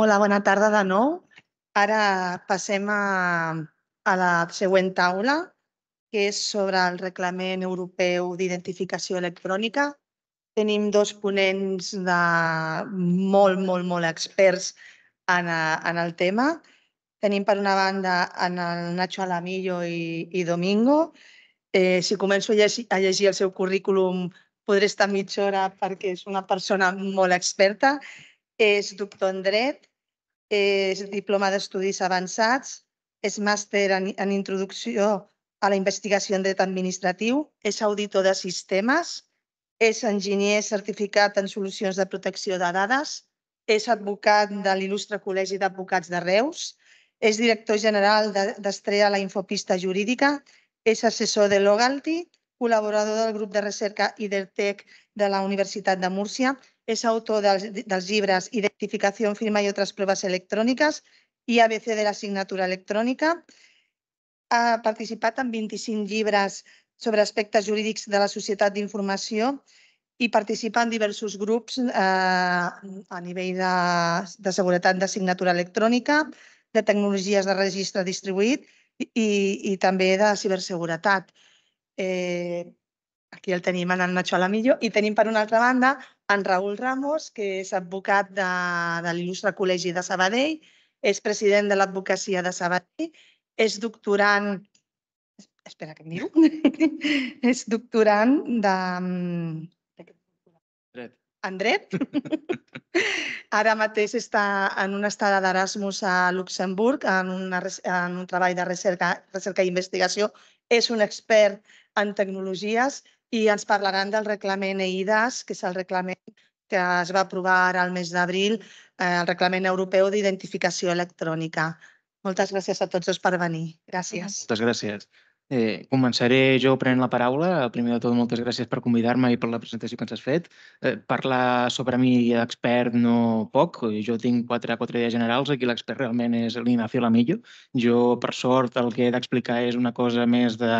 Hola, bona tarda de nou. Ara passem a, a la següent taula, que és sobre el Reglament Europeu d'Identificació Electrònica. Tenim dos ponents de molt, molt, molt experts en, en el tema. Tenim per una banda en el Nacho Alamillo i, i Domingo. Eh, si començo a llegir, a llegir el seu currículum podré estar mitja hora perquè és una persona molt experta. És doctor en dret, és diploma d'estudis avançats, és màster en, en introducció a la investigació en dret administratiu, és auditor de sistemes, és enginyer certificat en solucions de protecció de dades, és advocat de l'il·lustre Col·legi d'Advocats de Reus, és director general d'Estrella de, la Infopista Jurídica, és assessor de Logalty, col·laborador del grup de recerca IDERTEC de la Universitat de Múrcia, és autor dels, dels llibres Identificació, firma i altres proves electròniques i ABC de la signatura electrònica. Ha participat en 25 llibres sobre aspectes jurídics de la societat d'informació i participa en diversos grups eh, a nivell de, de seguretat de signatura electrònica, de tecnologies de registre distribuït i, i també de ciberseguretat. Eh, aquí el tenim en el Nacho Alamillo i tenim per una altra banda en Raül Ramos, que és advocat de, de l'il·lustre Col·legi de Sabadell, és president de l'advocacia de Sabadell, és doctorant espera que em miro, és doctorant de, Dret. en dret. Ara mateix està en una estada d'Erasmus a Luxemburg, en, una, en un treball de recerca, recerca i investigació. És un expert en tecnologies i ens parlaran del reglament EIDAS, que és el reglament que es va aprovar ara al mes d'abril, eh, el reglament europeu d'identificació electrònica. Moltes gràcies a tots dos per venir. Gràcies. Moltes gràcies. Eh, començaré jo prenent la paraula. Primer de tot, moltes gràcies per convidar-me i per la presentació que ens has fet. Eh, parlar sobre mi expert no poc. Jo tinc quatre, quatre idees generals. Aquí l'expert realment és l'Ignacio Lamillo. Jo, per sort, el que he d'explicar és una cosa més de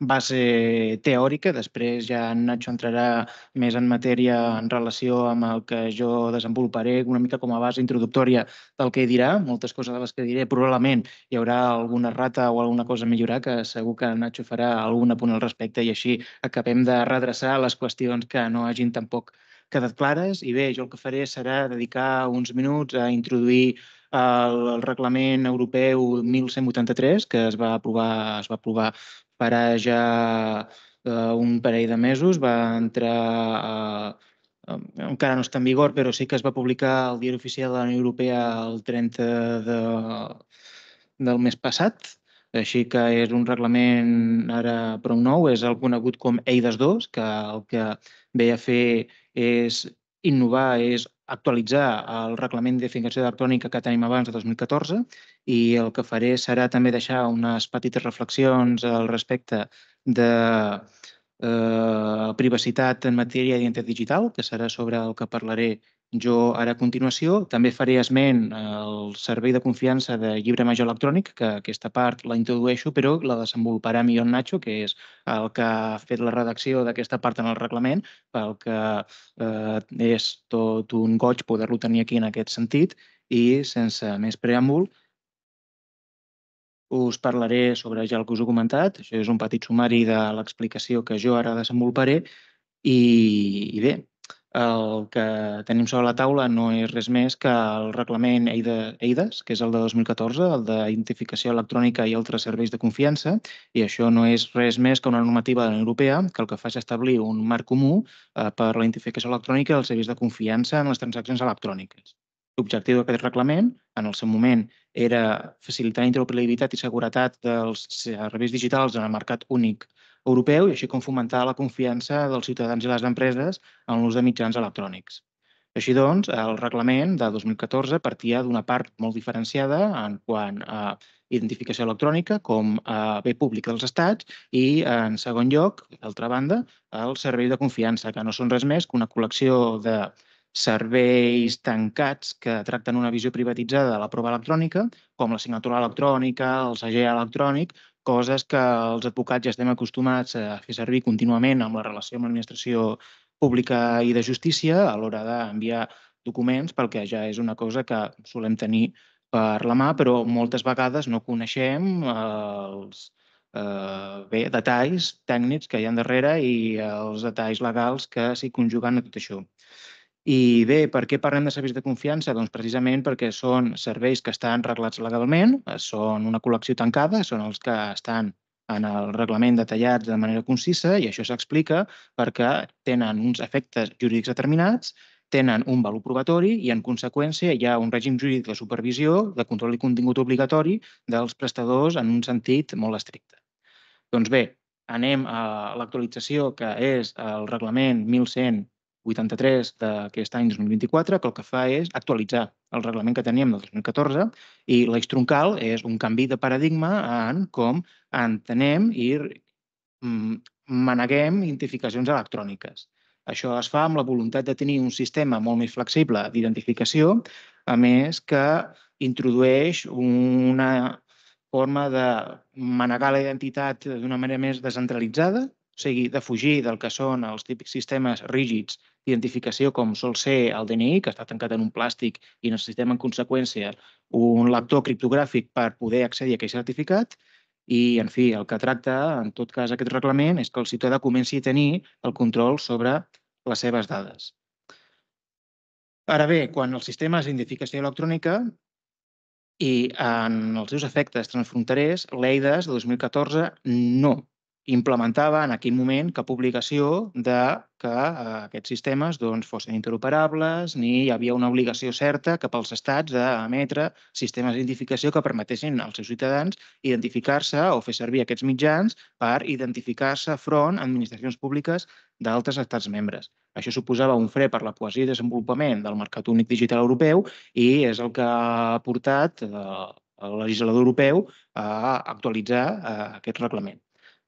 base teòrica. Després ja en Nacho entrarà més en matèria en relació amb el que jo desenvoluparé una mica com a base introductòria del que dirà. Moltes coses de les que diré probablement hi haurà alguna rata o alguna cosa a millorar que segur que Nacho farà algun apunt al respecte i així acabem de redreçar les qüestions que no hagin tampoc quedat clares. I bé, jo el que faré serà dedicar uns minuts a introduir el, el reglament europeu 1183 que es va aprovar, es va aprovar per ja eh, un parell de mesos. Va entrar eh, encara no està en vigor, però sí que es va publicar al Diari Oficial de la Unió Europea el 30 de, del mes passat així que és un reglament ara prou nou, és el conegut com EIDAS 2, que el que ve a fer és innovar, és actualitzar el reglament d'identificació electrònica que tenim abans de 2014 i el que faré serà també deixar unes petites reflexions al respecte de eh, privacitat en matèria d'identitat digital, que serà sobre el que parlaré jo ara a continuació també faré esment al servei de confiança de llibre major electrònic, que aquesta part la introdueixo, però la desenvoluparà millor Nacho, que és el que ha fet la redacció d'aquesta part en el reglament, pel que eh, és tot un goig poder-lo tenir aquí en aquest sentit i sense més preàmbul us parlaré sobre ja el que us he comentat. Això és un petit sumari de l'explicació que jo ara desenvoluparé i, i bé, el que tenim sobre la taula no és res més que el reglament EIDAS, que és el de 2014, el d'identificació electrònica i altres serveis de confiança, i això no és res més que una normativa de la Unió Europea que el que fa és establir un marc comú eh, per la identificació electrònica i els serveis de confiança en les transaccions electròniques. L'objectiu d'aquest reglament, en el seu moment, era facilitar la interoperabilitat i seguretat dels serveis digitals en el mercat únic europeu i així com fomentar la confiança dels ciutadans i les empreses en l'ús de mitjans electrònics. Així doncs, el reglament de 2014 partia d'una part molt diferenciada en quant a identificació electrònica com a bé públic dels estats i, en segon lloc, d'altra banda, el servei de confiança, que no són res més que una col·lecció de serveis tancats que tracten una visió privatitzada de la prova electrònica, com la signatura electrònica, el segell electrònic coses que els advocats ja estem acostumats a fer servir contínuament amb la relació amb l'administració pública i de justícia a l'hora d'enviar documents perquè ja és una cosa que solem tenir per la mà, però moltes vegades no coneixem els eh, bé, detalls tècnics que hi ha darrere i els detalls legals que s'hi conjuguen a tot això. I bé, per què parlem de serveis de confiança? Doncs precisament perquè són serveis que estan reglats legalment, són una col·lecció tancada, són els que estan en el reglament detallats de manera concisa i això s'explica perquè tenen uns efectes jurídics determinats, tenen un valor probatori i, en conseqüència, hi ha un règim jurídic de supervisió, de control i contingut obligatori dels prestadors en un sentit molt estricte. Doncs bé, anem a l'actualització que és el reglament 1100 83 d'aquest any 2024, que el que fa és actualitzar el reglament que teníem del 2014 i l'eix troncal és un canvi de paradigma en com entenem i mm, maneguem identificacions electròniques. Això es fa amb la voluntat de tenir un sistema molt més flexible d'identificació, a més que introdueix una forma de manegar la identitat d'una manera més descentralitzada, o sigui, de fugir del que són els típics sistemes rígids d'identificació com sol ser el DNI, que està tancat en un plàstic i necessitem en conseqüència un lector criptogràfic per poder accedir a aquell certificat. I, en fi, el que tracta, en tot cas, aquest reglament és que el ciutadà comenci a tenir el control sobre les seves dades. Ara bé, quan el sistema és d'identificació electrònica i en els seus efectes transfronterers, l'EIDAS de 2014 no implementava en aquell moment cap obligació de que eh, aquests sistemes doncs, fossin interoperables ni hi havia una obligació certa cap als estats d'emetre sistemes d'identificació que permetessin als seus ciutadans identificar-se o fer servir aquests mitjans per identificar-se front a administracions públiques d'altres estats membres. Això suposava un fre per la cohesió i desenvolupament del mercat únic digital europeu i és el que ha portat eh, el legislador europeu a actualitzar eh, aquest reglament.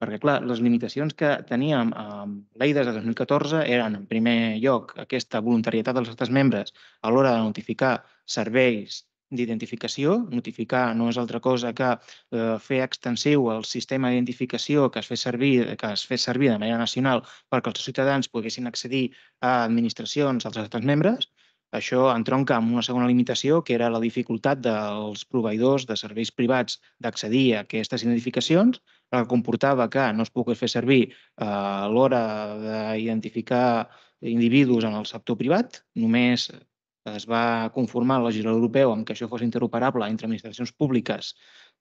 Perquè, clar, les limitacions que teníem amb l'EIDAS de 2014 eren, en primer lloc, aquesta voluntarietat dels estats membres a l'hora de notificar serveis d'identificació. Notificar no és altra cosa que eh, fer extensiu el sistema d'identificació que es fes servir que es fes servir de manera nacional perquè els ciutadans poguessin accedir a administracions dels estats membres. Això entronca amb una segona limitació, que era la dificultat dels proveïdors de serveis privats d'accedir a aquestes identificacions, que comportava que no es pogués fer servir eh, a l'hora d'identificar individus en el sector privat. Només es va conformar el legislador europeu amb que això fos interoperable entre administracions públiques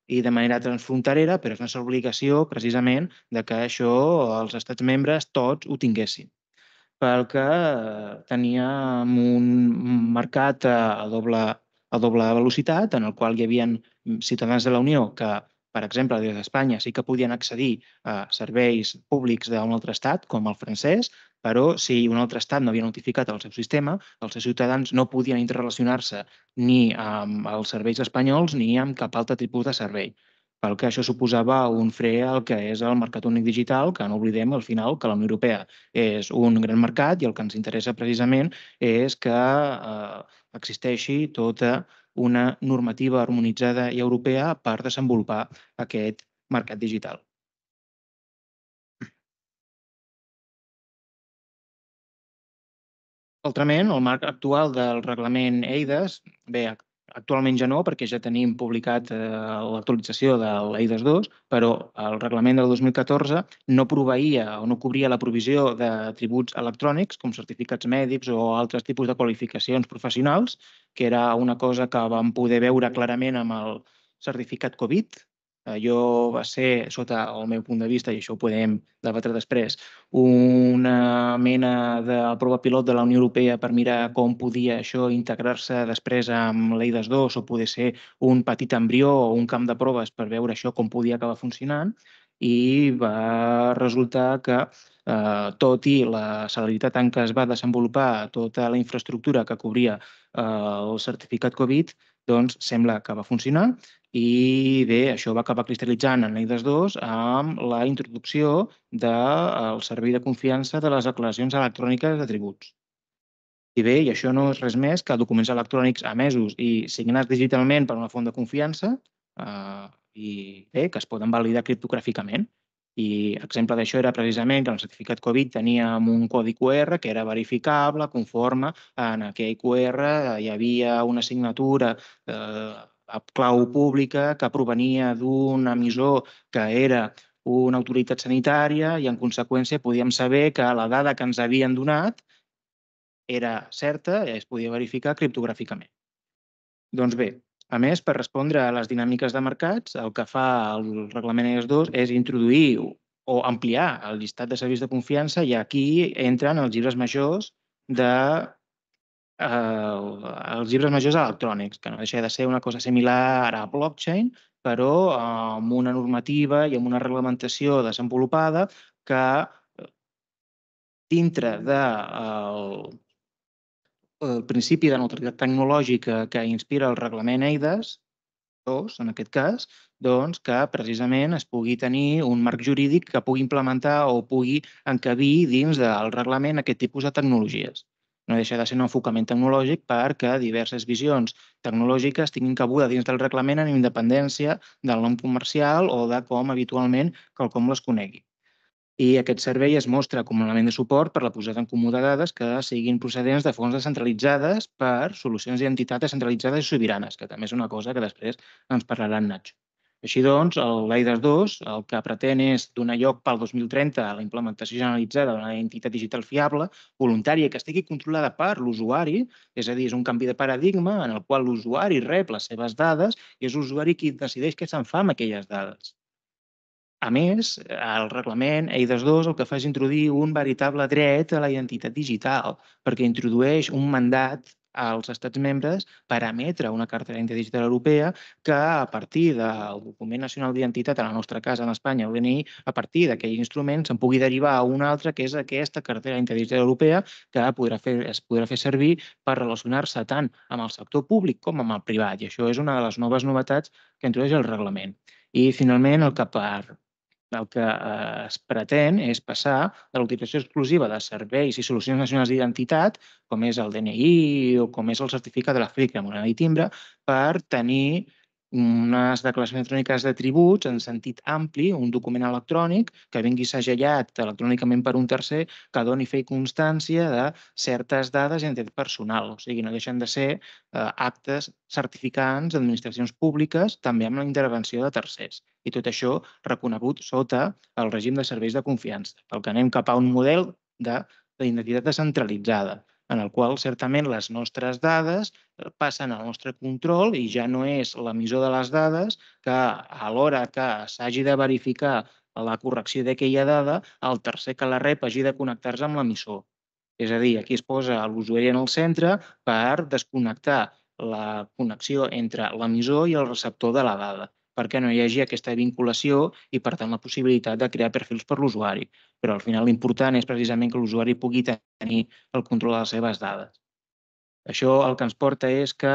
i de manera transfronterera, però és una obligació precisament de que això els estats membres tots ho tinguessin pel que teníem un mercat a doble, a doble velocitat en el qual hi havia ciutadans de la Unió que per exemple, des d'Espanya sí que podien accedir a serveis públics d'un altre estat, com el francès, però si un altre estat no havia notificat el seu sistema, els seus ciutadans no podien interrelacionar-se ni amb els serveis espanyols ni amb cap altre tipus de servei. Pel que això suposava un fre al que és el mercat únic digital, que no oblidem al final que la Unió Europea és un gran mercat i el que ens interessa precisament és que eh, existeixi tota una normativa harmonitzada i europea per desenvolupar aquest mercat digital. Altrament, el marc actual del reglament EIDAS, bé, Actualment ja no, perquè ja tenim publicat eh, l'actualització de l'EIDAS 2, però el reglament del 2014 no proveïa o no cobria la provisió de tributs electrònics, com certificats mèdics o altres tipus de qualificacions professionals, que era una cosa que vam poder veure clarament amb el certificat Covid, allò va ser, sota el meu punt de vista, i això ho podem debatre després, una mena de prova pilot de la Unió Europea per mirar com podia això integrar-se després amb l'EIDAS 2 o poder ser un petit embrió o un camp de proves per veure això com podia acabar funcionant i va resultar que eh, tot i la celeritat en què es va desenvolupar tota la infraestructura que cobria eh, el certificat Covid, doncs sembla que va funcionar i bé, això va acabar cristal·litzant en l'EIDAS 2 amb la introducció del servei de confiança de les declaracions electròniques de tributs. I bé, i això no és res més que documents electrònics emesos i signats digitalment per una font de confiança eh, i bé, que es poden validar criptogràficament. I exemple d'això era precisament que el certificat Covid tenia un codi QR que era verificable, conforme en aquell QR hi havia una signatura eh, a clau pública que provenia d'un emissor que era una autoritat sanitària i, en conseqüència, podíem saber que la dada que ens havien donat era certa i es podia verificar criptogràficament. Doncs bé, a més, per respondre a les dinàmiques de mercats, el que fa el reglament ES2 és introduir o ampliar el llistat de serveis de confiança i aquí entren els llibres majors de eh, els llibres majors electrònics, que no deixa de ser una cosa similar a blockchain, però amb una normativa i amb una reglamentació desenvolupada que dintre del el principi de neutralitat tecnològica que inspira el reglament EIDAS, dos, en aquest cas, doncs que precisament es pugui tenir un marc jurídic que pugui implementar o pugui encabir dins del reglament aquest tipus de tecnologies. No deixa de ser un enfocament tecnològic perquè diverses visions tecnològiques tinguin cabuda dins del reglament en independència del nom comercial o de com habitualment quelcom les conegui i aquest servei es mostra com un element de suport per la posada en comú de dades que siguin procedents de fonts descentralitzades per solucions d'identitat descentralitzades i sobiranes, que també és una cosa que després ens parlarà en Nacho. Així doncs, l'EIDAS 2 el que pretén és donar lloc pel 2030 a la implementació generalitzada d'una identitat digital fiable, voluntària, que estigui controlada per l'usuari, és a dir, és un canvi de paradigma en el qual l'usuari rep les seves dades i és l'usuari qui decideix què se'n fa amb aquelles dades. A més, el reglament EIDAS 2 el que fa és introduir un veritable dret a la identitat digital, perquè introdueix un mandat als estats membres per emetre una cartera digital europea que, a partir del document nacional d'identitat, en el nostre cas, en Espanya, el DNI, a partir d'aquell instrument se'n pugui derivar a un altre, que és aquesta cartera digital europea, que podrà fer, es podrà fer servir per relacionar-se tant amb el sector públic com amb el privat. I això és una de les noves novetats que introdueix el reglament. I, finalment, el que per el que eh, es pretén és passar de l'utilització exclusiva de serveis i solucions nacionals d'identitat, com és el DNI o com és el certificat de la FIC de moneda i timbre, per tenir unes declaracions electròniques de tributs en sentit ampli, un document electrònic que vingui segellat electrònicament per un tercer que doni fe i constància de certes dades d'identitat personal. O sigui, no deixen de ser eh, actes certificants d'administracions públiques també amb la intervenció de tercers. I tot això reconegut sota el règim de serveis de confiança, pel que anem cap a un model d'identitat descentralitzada en el qual certament les nostres dades eh, passen al nostre control i ja no és l'emissor de les dades que a l'hora que s'hagi de verificar la correcció d'aquella dada, el tercer que la rep hagi de connectar-se amb l'emissor. És a dir, aquí es posa l'usuari en el centre per desconnectar la connexió entre l'emissor i el receptor de la dada perquè no hi hagi aquesta vinculació i, per tant, la possibilitat de crear perfils per l'usuari. Però al final l'important és precisament que l'usuari pugui tenir el control de les seves dades. Això el que ens porta és que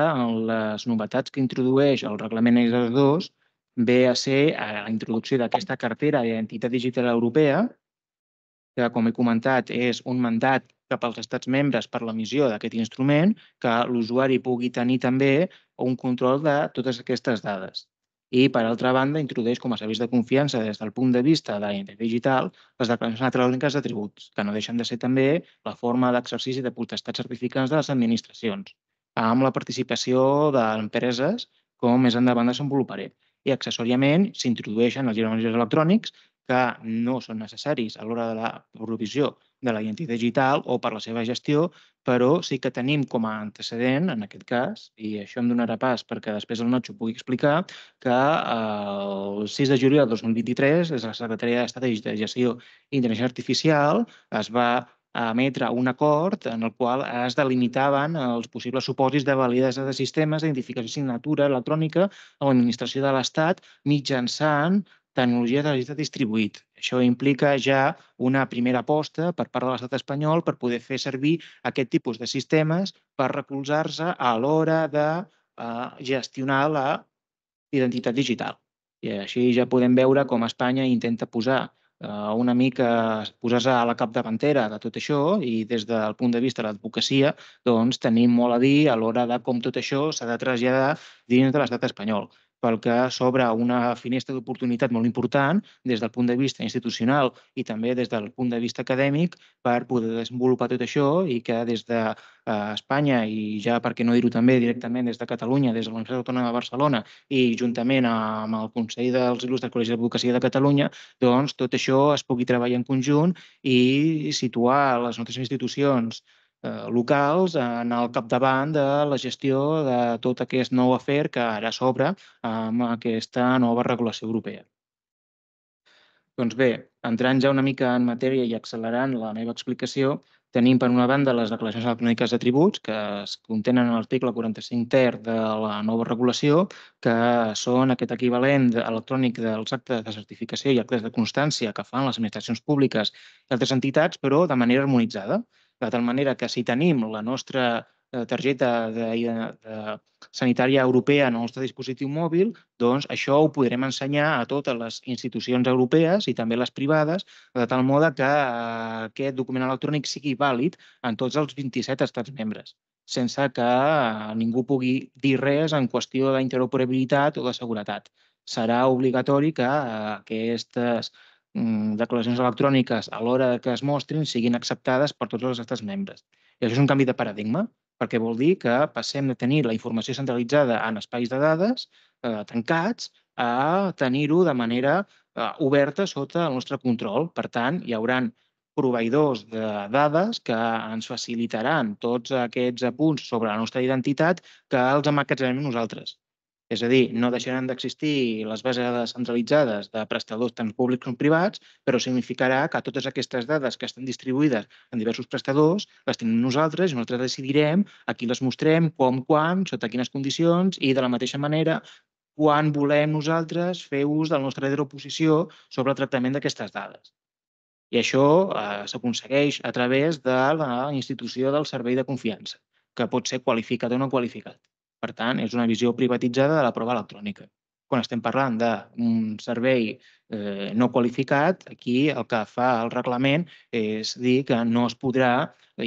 les novetats que introdueix el reglament EIS 2 ve a ser la introducció d'aquesta cartera d'identitat digital europea, que, com he comentat, és un mandat cap als estats membres per l'emissió d'aquest instrument, que l'usuari pugui tenir també un control de totes aquestes dades i, per altra banda, introdueix com a serveis de confiança des del punt de vista de l'identitat digital les declaracions electròniques de tributs, que no deixen de ser també la forma d'exercici de potestats certificants de les administracions, amb la participació d'empreses, com més endavant desenvoluparé. I, accessòriament, s'introdueixen els llibres electrònics que no són necessaris a l'hora de la provisió de la identitat digital o per la seva gestió, però sí que tenim com a antecedent, en aquest cas, i això em donarà pas perquè després el Nacho pugui explicar, que el 6 de juliol del 2023 des de la Secretaria d'Estat de Digitalització i Intel·ligència Artificial es va emetre un acord en el qual es delimitaven els possibles supòsits de validesa de sistemes d'identificació i signatura electrònica a l'administració de l'Estat mitjançant tecnologia de digital distribuït. Això implica ja una primera aposta per part de l'estat espanyol per poder fer servir aquest tipus de sistemes per recolzar-se a l'hora de eh, gestionar la identitat digital. I així ja podem veure com Espanya intenta posar eh, una mica posar-se a la capdavantera de tot això i des del punt de vista de l'advocacia doncs, tenim molt a dir a l'hora de com tot això s'ha de traslladar dins de l'estat espanyol pel que s'obre una finestra d'oportunitat molt important des del punt de vista institucional i també des del punt de vista acadèmic per poder desenvolupar tot això i que des de eh, Espanya i ja, per què no dir-ho també, directament des de Catalunya, des de la Universitat Autònoma de Barcelona i juntament amb el Consell dels Il·lustres Col·legis d'Advocacia de Catalunya, doncs tot això es pugui treballar en conjunt i situar les nostres institucions locals en el capdavant de la gestió de tot aquest nou afer que ara s'obre amb aquesta nova regulació europea. Doncs bé, entrant ja una mica en matèria i accelerant la meva explicació, tenim per una banda les declaracions electròniques de tributs que es contenen en l'article 45 ter de la nova regulació, que són aquest equivalent electrònic dels actes de certificació i actes de constància que fan les administracions públiques i altres entitats, però de manera harmonitzada de tal manera que si tenim la nostra eh, targeta de, de sanitària europea en el nostre dispositiu mòbil, doncs això ho podrem ensenyar a totes les institucions europees i també les privades, de tal mode que eh, aquest document electrònic sigui vàlid en tots els 27 estats membres sense que eh, ningú pugui dir res en qüestió d'interoperabilitat o de seguretat. Serà obligatori que aquestes declaracions electròniques a l'hora que es mostrin siguin acceptades per tots els estats membres. I això és un canvi de paradigma, perquè vol dir que passem de tenir la informació centralitzada en espais de dades eh, tancats a tenir-ho de manera eh, oberta sota el nostre control. Per tant, hi haurà proveïdors de dades que ens facilitaran tots aquests apunts sobre la nostra identitat que els emmagatzemem nosaltres. És a dir, no deixaran d'existir les bases de dades centralitzades de prestadors tant públics com privats, però significarà que totes aquestes dades que estan distribuïdes en diversos prestadors les tenim nosaltres i nosaltres decidirem a qui les mostrem, com, quan, sota quines condicions i de la mateixa manera quan volem nosaltres fer ús del nostre dret d'oposició sobre el tractament d'aquestes dades. I això eh, s'aconsegueix a través de la institució del servei de confiança, que pot ser qualificat o no qualificat. Per tant, és una visió privatitzada de la prova electrònica. Quan estem parlant d'un servei eh, no qualificat, aquí el que fa el reglament és dir que no es podrà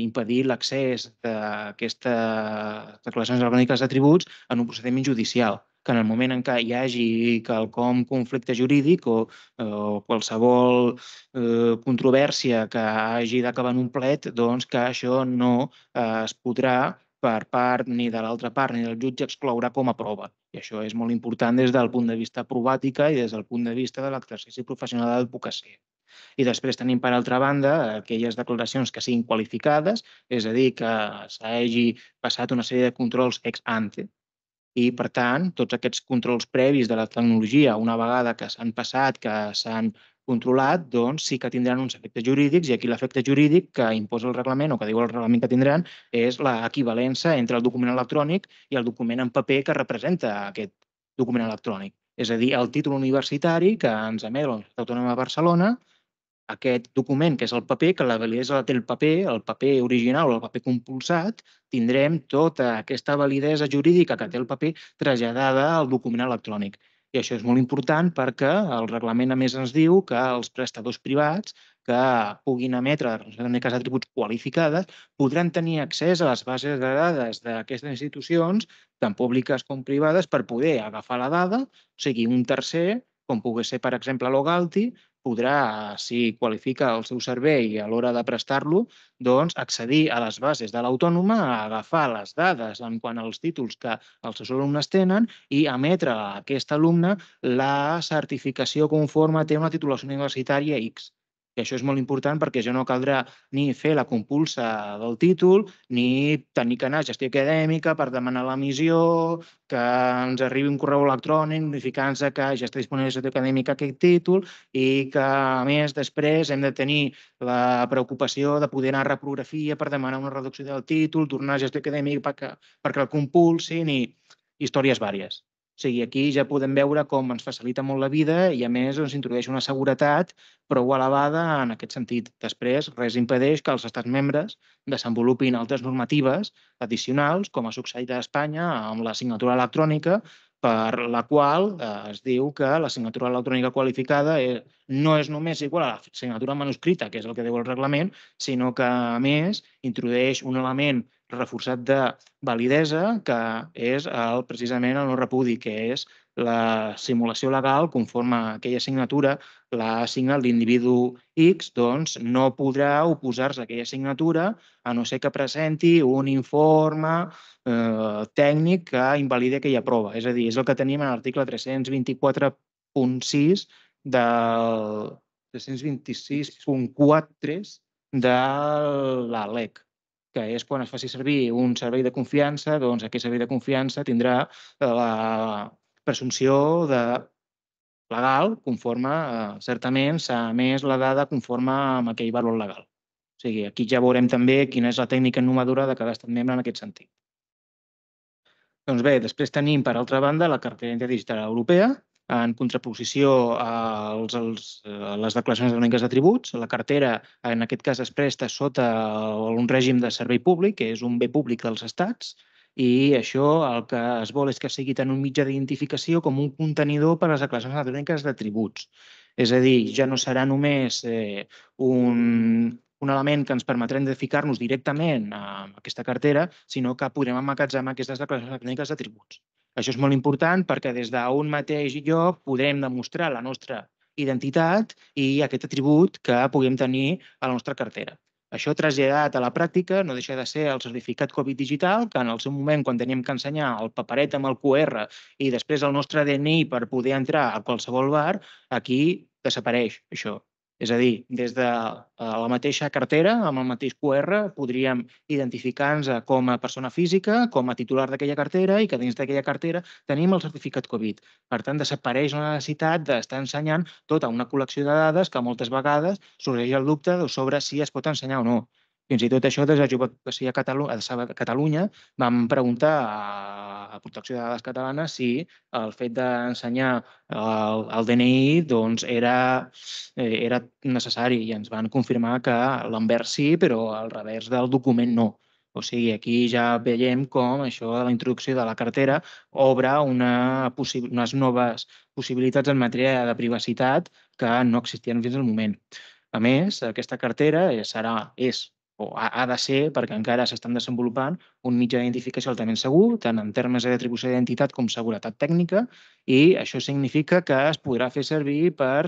impedir l'accés d'aquestes declaracions electròniques d'atributs en un procediment judicial que en el moment en què hi hagi quelcom conflicte jurídic o, o qualsevol eh, controvèrsia que hagi d'acabar en un plet, doncs que això no eh, es podrà per part ni de l'altra part ni del jutge exclourà com a prova. I això és molt important des del punt de vista provàtica i des del punt de vista de l'exercici professional de l'advocacia. I després tenim, per altra banda, aquelles declaracions que siguin qualificades, és a dir, que s'hagi passat una sèrie de controls ex ante, i, per tant, tots aquests controls previs de la tecnologia, una vegada que s'han passat, que s'han controlat, doncs sí que tindran uns efectes jurídics i aquí l'efecte jurídic que imposa el reglament o que diu el reglament que tindran és l'equivalència entre el document electrònic i el document en paper que representa aquest document electrònic. És a dir, el títol universitari que ens emet la Universitat Autònoma de Barcelona, aquest document, que és el paper, que la validesa la té el paper, el paper original o el paper compulsat, tindrem tota aquesta validesa jurídica que té el paper traslladada al document electrònic. I això és molt important perquè el reglament a més ens diu que els prestadors privats que puguin emetre declaracions d'atributs qualificades podran tenir accés a les bases de dades d'aquestes institucions, tant públiques com privades, per poder agafar la dada, o sigui, un tercer, com pugui ser, per exemple, l'Ogalti, podrà, si qualifica el seu servei a l'hora de prestar-lo, doncs accedir a les bases de l'autònoma, agafar les dades en quant als títols que els seus alumnes tenen i emetre a aquest alumne la certificació conforme té una titulació universitària X. I això és molt important perquè ja no caldrà ni fer la compulsa del títol, ni tenir que anar a gestió acadèmica per demanar l'emissió, que ens arribi un correu electrònic notificant-se que ja està disponible a gestió acadèmica aquest títol i que, a més, després hem de tenir la preocupació de poder anar a reprografia per demanar una reducció del títol, tornar a gestió acadèmica perquè, perquè el compulsin i històries vàries. O sigui, aquí ja podem veure com ens facilita molt la vida i, a més, ens introdueix una seguretat prou elevada en aquest sentit. Després, res impedeix que els estats membres desenvolupin altres normatives addicionals, com ha succeït a Espanya amb la signatura electrònica, per la qual eh, es diu que la signatura electrònica qualificada eh, no és només igual a la signatura manuscrita, que és el que diu el reglament, sinó que, a més, introdueix un element reforçat de validesa, que és el, precisament el no repudi, que és la simulació legal, conforme a aquella assignatura, la signa l'individu X, doncs no podrà oposar-se a aquella assignatura a no ser que presenti un informe eh, tècnic que invalidi aquella prova. És a dir, és el que tenim en l'article 324.6 del 326.4 de la LEC que és quan es faci servir un servei de confiança, doncs aquest servei de confiança tindrà la presumpció de legal conforme, eh, certament, s'ha emès la dada conforme amb aquell valor legal. O sigui, aquí ja veurem també quina és la tècnica innovadora de cada estat membre en aquest sentit. Doncs bé, després tenim, per altra banda, la cartera digital europea, en contraposició als, als, a les declaracions econòmiques d'atributs. La cartera, en aquest cas, es presta sota un règim de servei públic, que és un bé públic dels estats, i això el que es vol és que sigui tant un mitjà d'identificació com un contenidor per a les declaracions electròniques d'atributs. És a dir, ja no serà només eh, un, un element que ens permetrà identificar-nos directament amb aquesta cartera, sinó que podrem emmagatzemar aquestes declaracions electròniques d'atributs. Això és molt important perquè des d'un mateix lloc podrem demostrar la nostra identitat i aquest atribut que puguem tenir a la nostra cartera. Això traslladat a la pràctica no deixa de ser el certificat Covid digital, que en el seu moment, quan teníem que ensenyar el paperet amb el QR i després el nostre DNI per poder entrar a qualsevol bar, aquí desapareix això. És a dir, des de eh, la mateixa cartera, amb el mateix QR, podríem identificar-nos com a persona física, com a titular d'aquella cartera i que dins d'aquella cartera tenim el certificat Covid. Per tant, desapareix la necessitat d'estar ensenyant tota una col·lecció de dades que moltes vegades sorgeix el dubte sobre si es pot ensenyar o no. Fins i tot això, des de Jubilació a Catalunya, a Catalunya vam preguntar a Protecció de Dades Catalana si el fet d'ensenyar el, el DNI doncs, era, eh, era necessari i ens van confirmar que l'envers sí, però al revers del document no. O sigui, aquí ja veiem com això de la introducció de la cartera obre una unes noves possibilitats en matèria de privacitat que no existien fins al moment. A més, aquesta cartera serà, és o ha, ha de ser, perquè encara s'estan desenvolupant, un mitjà d'identificació altament segur, tant en termes d'atribució d'identitat com seguretat tècnica, i això significa que es podrà fer servir per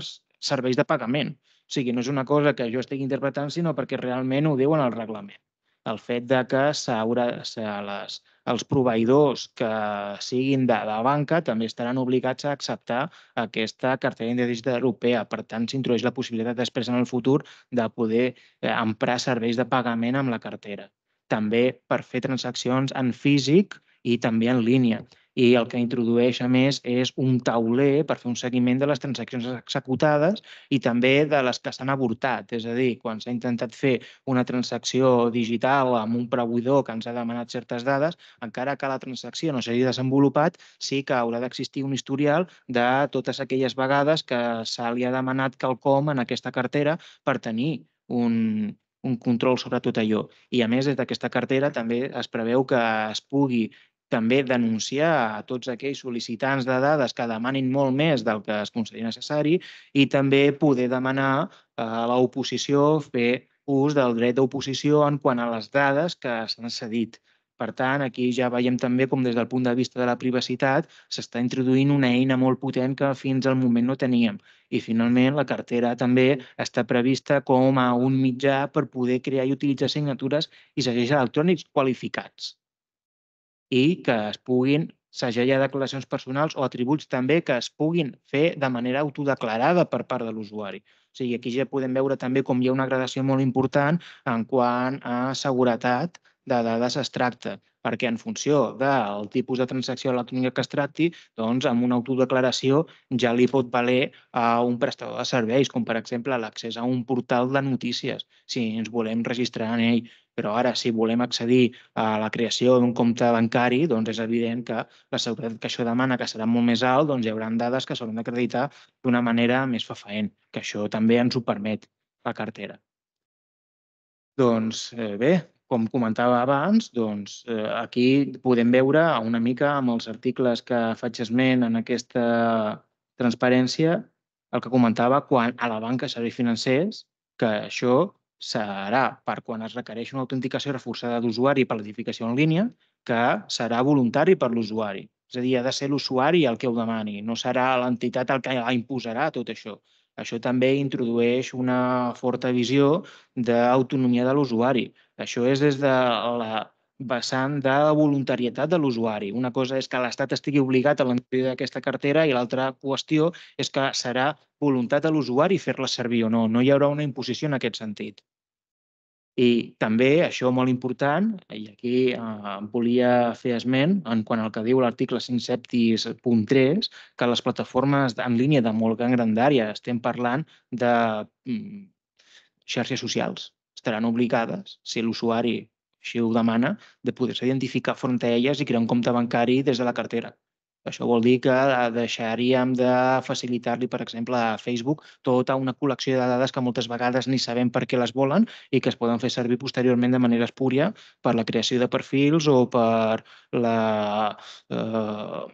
serveis de pagament. O sigui, no és una cosa que jo estigui interpretant, sinó perquè realment ho diu en el reglament el fet de que s'haurà les, els proveïdors que siguin de la banca també estaran obligats a acceptar aquesta cartera d'identitat europea. Per tant, s'introdueix la possibilitat després en el futur de poder eh, emprar serveis de pagament amb la cartera. També per fer transaccions en físic i també en línia i el que introdueix, a més, és un tauler per fer un seguiment de les transaccions executades i també de les que s'han avortat. És a dir, quan s'ha intentat fer una transacció digital amb un proveïdor que ens ha demanat certes dades, encara que la transacció no s'hagi desenvolupat, sí que haurà d'existir un historial de totes aquelles vegades que se li ha demanat quelcom en aquesta cartera per tenir un, un control sobre tot allò. I a més, des d'aquesta cartera també es preveu que es pugui també denunciar a tots aquells sol·licitants de dades que demanin molt més del que es consideri necessari i també poder demanar a l'oposició fer ús del dret d'oposició en quant a les dades que s'han cedit. Per tant, aquí ja veiem també com des del punt de vista de la privacitat s'està introduint una eina molt potent que fins al moment no teníem. I finalment la cartera també està prevista com a un mitjà per poder crear i utilitzar signatures i segells electrònics qualificats i que es puguin segellar declaracions personals o atributs també que es puguin fer de manera autodeclarada per part de l'usuari. O sigui, aquí ja podem veure també com hi ha una gradació molt important en quant a seguretat de dades es tracta, perquè en funció del tipus de transacció electrònica que es tracti, doncs amb una autodeclaració ja li pot valer a un prestador de serveis, com per exemple l'accés a un portal de notícies, si ens volem registrar en ell. Però ara, si volem accedir a la creació d'un compte bancari, doncs és evident que la seguretat que això demana, que serà molt més alt, doncs hi haurà dades que s'hauran d'acreditar d'una manera més fafaent, que això també ens ho permet la cartera. Doncs eh, bé, com comentava abans, doncs, eh, aquí podem veure una mica amb els articles que faig esment en aquesta transparència el que comentava quan a la banca serveis financers, que això serà per quan es requereix una autenticació reforçada d'usuari per l'edificació en línia, que serà voluntari per l'usuari. És a dir, ha de ser l'usuari el que ho demani, no serà l'entitat el que imposarà tot això. Això també introdueix una forta visió d'autonomia de l'usuari. Això és des de la vessant de voluntarietat de l'usuari. Una cosa és que l'Estat estigui obligat a l'entrada d'aquesta cartera i l'altra qüestió és que serà voluntat de l'usuari fer-la servir o no. No hi haurà una imposició en aquest sentit. I també, això molt important, i aquí eh, volia fer esment en quant al que diu l'article 5septis.3, que les plataformes en línia de molt gran grandària, estem parlant de mm, xarxes socials, estaran obligades, si l'usuari així ho demana, de poder-se identificar front a elles i crear un compte bancari des de la cartera. Això vol dir que eh, deixaríem de facilitar-li, per exemple, a Facebook tota una col·lecció de dades que moltes vegades ni sabem per què les volen i que es poden fer servir posteriorment de manera espúria per la creació de perfils o per la... Eh,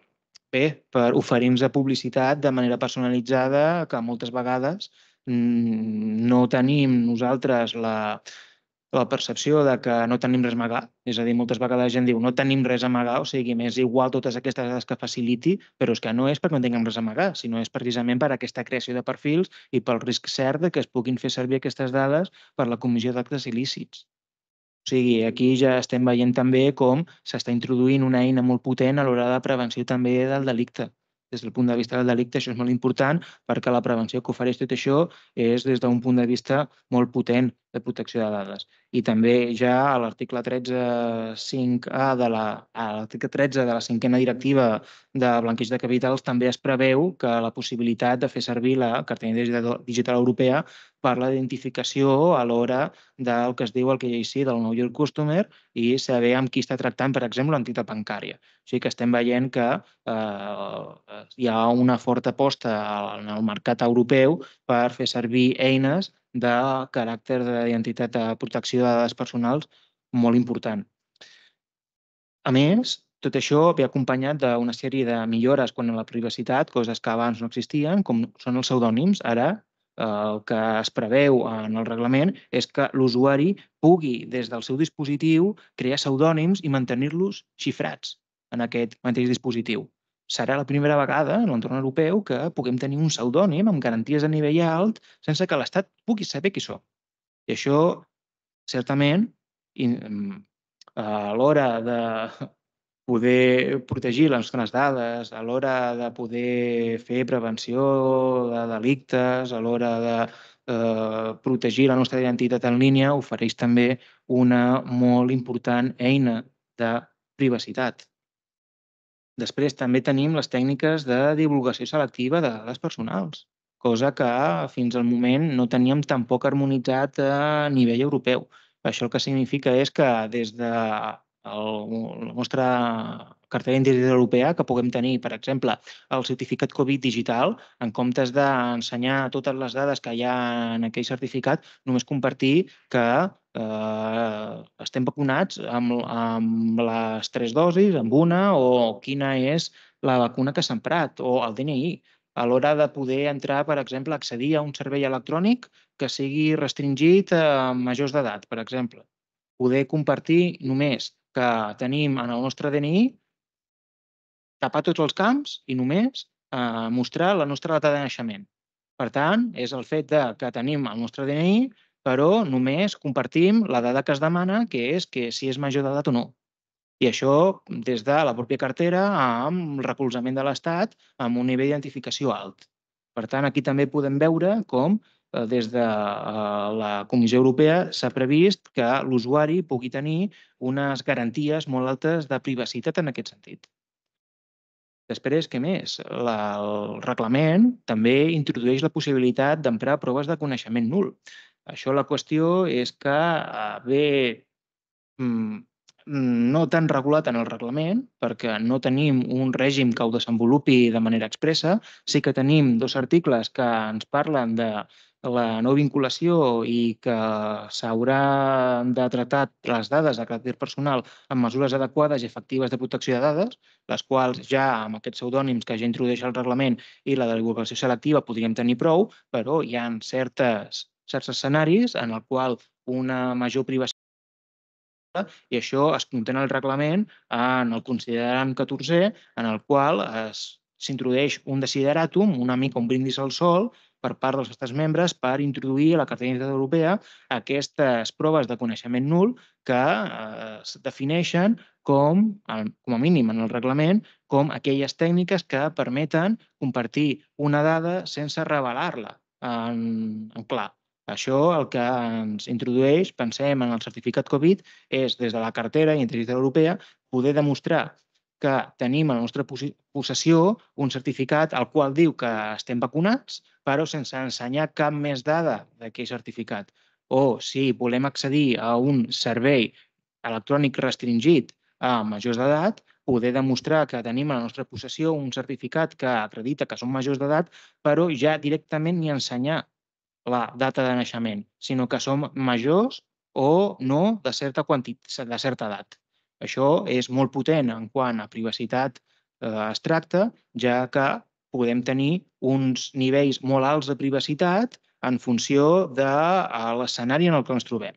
bé, per oferir-nos publicitat de manera personalitzada que moltes vegades mm, no tenim nosaltres la, la percepció de que no tenim res a amagar. És a dir, moltes vegades la gent diu no tenim res a amagar, o sigui, m'és igual totes aquestes dades que faciliti, però és que no és perquè no tinguem res a amagar, sinó és precisament per aquesta creació de perfils i pel risc cert de que es puguin fer servir aquestes dades per la comissió d'actes il·lícits. O sigui, aquí ja estem veient també com s'està introduint una eina molt potent a l'hora de prevenció també del delicte des del punt de vista del delicte això és molt important perquè la prevenció que ofereix tot això és des d'un punt de vista molt potent de protecció de dades. I també ja a l'article 13.5a de la a l'article 13 de la cinquena directiva de blanqueig de capitals també es preveu que la possibilitat de fer servir la cartella digital europea per la identificació a l'hora del que es diu el KYC del Know Your Customer i saber amb qui està tractant, per exemple, l'entitat bancària. O sigui que estem veient que eh, hi ha una forta aposta en el mercat europeu per fer servir eines de caràcter d'identitat de protecció de dades personals molt important. A més, tot això ve acompanyat d'una sèrie de millores quan a la privacitat, coses que abans no existien, com són els pseudònims. Ara, eh, el que es preveu en el reglament és que l'usuari pugui, des del seu dispositiu, crear pseudònims i mantenir-los xifrats en aquest mateix dispositiu serà la primera vegada en l'entorn europeu que puguem tenir un pseudònim amb garanties a nivell alt sense que l'Estat pugui saber qui som. I això, certament, mm, a l'hora de poder protegir les nostres dades, a l'hora de poder fer prevenció de delictes, a l'hora de eh, protegir la nostra identitat en línia, ofereix també una molt important eina de privacitat. Després també tenim les tècniques de divulgació selectiva de dades personals, cosa que fins al moment no teníem tampoc harmonitzat a nivell europeu. Això el que significa és que des de el, la nostra cartera d'identitat europea, que puguem tenir, per exemple, el certificat Covid digital, en comptes d'ensenyar totes les dades que hi ha en aquell certificat, només compartir que eh, estem vacunats amb, amb les tres dosis, amb una, o quina és la vacuna que s'ha emprat, o el DNI a l'hora de poder entrar, per exemple, accedir a un servei electrònic que sigui restringit a majors d'edat, per exemple. Poder compartir només que tenim en el nostre DNI, tapar tots els camps i només eh, mostrar la nostra data de naixement. Per tant, és el fet de que tenim el nostre DNI, però només compartim la dada que es demana, que és que si és major d'edat o no. I això des de la pròpia cartera amb recolzament de l'Estat amb un nivell d'identificació alt. Per tant, aquí també podem veure com Eh, des de eh, la Comissió Europea s'ha previst que l'usuari pugui tenir unes garanties molt altes de privacitat en aquest sentit. Després, què més? La, el reglament també introdueix la possibilitat d'emprar proves de coneixement nul. Això la qüestió és que eh, ve mm, no tan regulat en el reglament, perquè no tenim un règim que ho desenvolupi de manera expressa. Sí que tenim dos articles que ens parlen de la no vinculació i que s'haurà de tractar les dades de caràcter personal amb mesures adequades i efectives de protecció de dades, les quals ja amb aquests pseudònims que ja introdueix el reglament i la divulgació selectiva podríem tenir prou, però hi ha certes, certs escenaris en el qual una major privacitat i això es conté en el reglament en el considerant 14, en el qual s'introdueix un desideràtum, una mica un brindis al sol, per part dels estats membres per introduir a la Carta d'Identitat Europea aquestes proves de coneixement nul que eh, es defineixen com, com a mínim en el reglament, com aquelles tècniques que permeten compartir una dada sense revelar-la en, en clar. Això el que ens introdueix, pensem en el certificat Covid, és des de la cartera i integritat europea poder demostrar que tenim a la nostra possessió un certificat al qual diu que estem vacunats, però sense ensenyar cap més dada d'aquell certificat. O si volem accedir a un servei electrònic restringit a majors d'edat, poder demostrar que tenim a la nostra possessió un certificat que acredita que som majors d'edat, però ja directament ni ensenyar la data de naixement, sinó que som majors o no de certa, quantitat, de certa edat. Això és molt potent en quant a privacitat eh, es tracta, ja que podem tenir uns nivells molt alts de privacitat en funció de eh, l'escenari en el que ens trobem.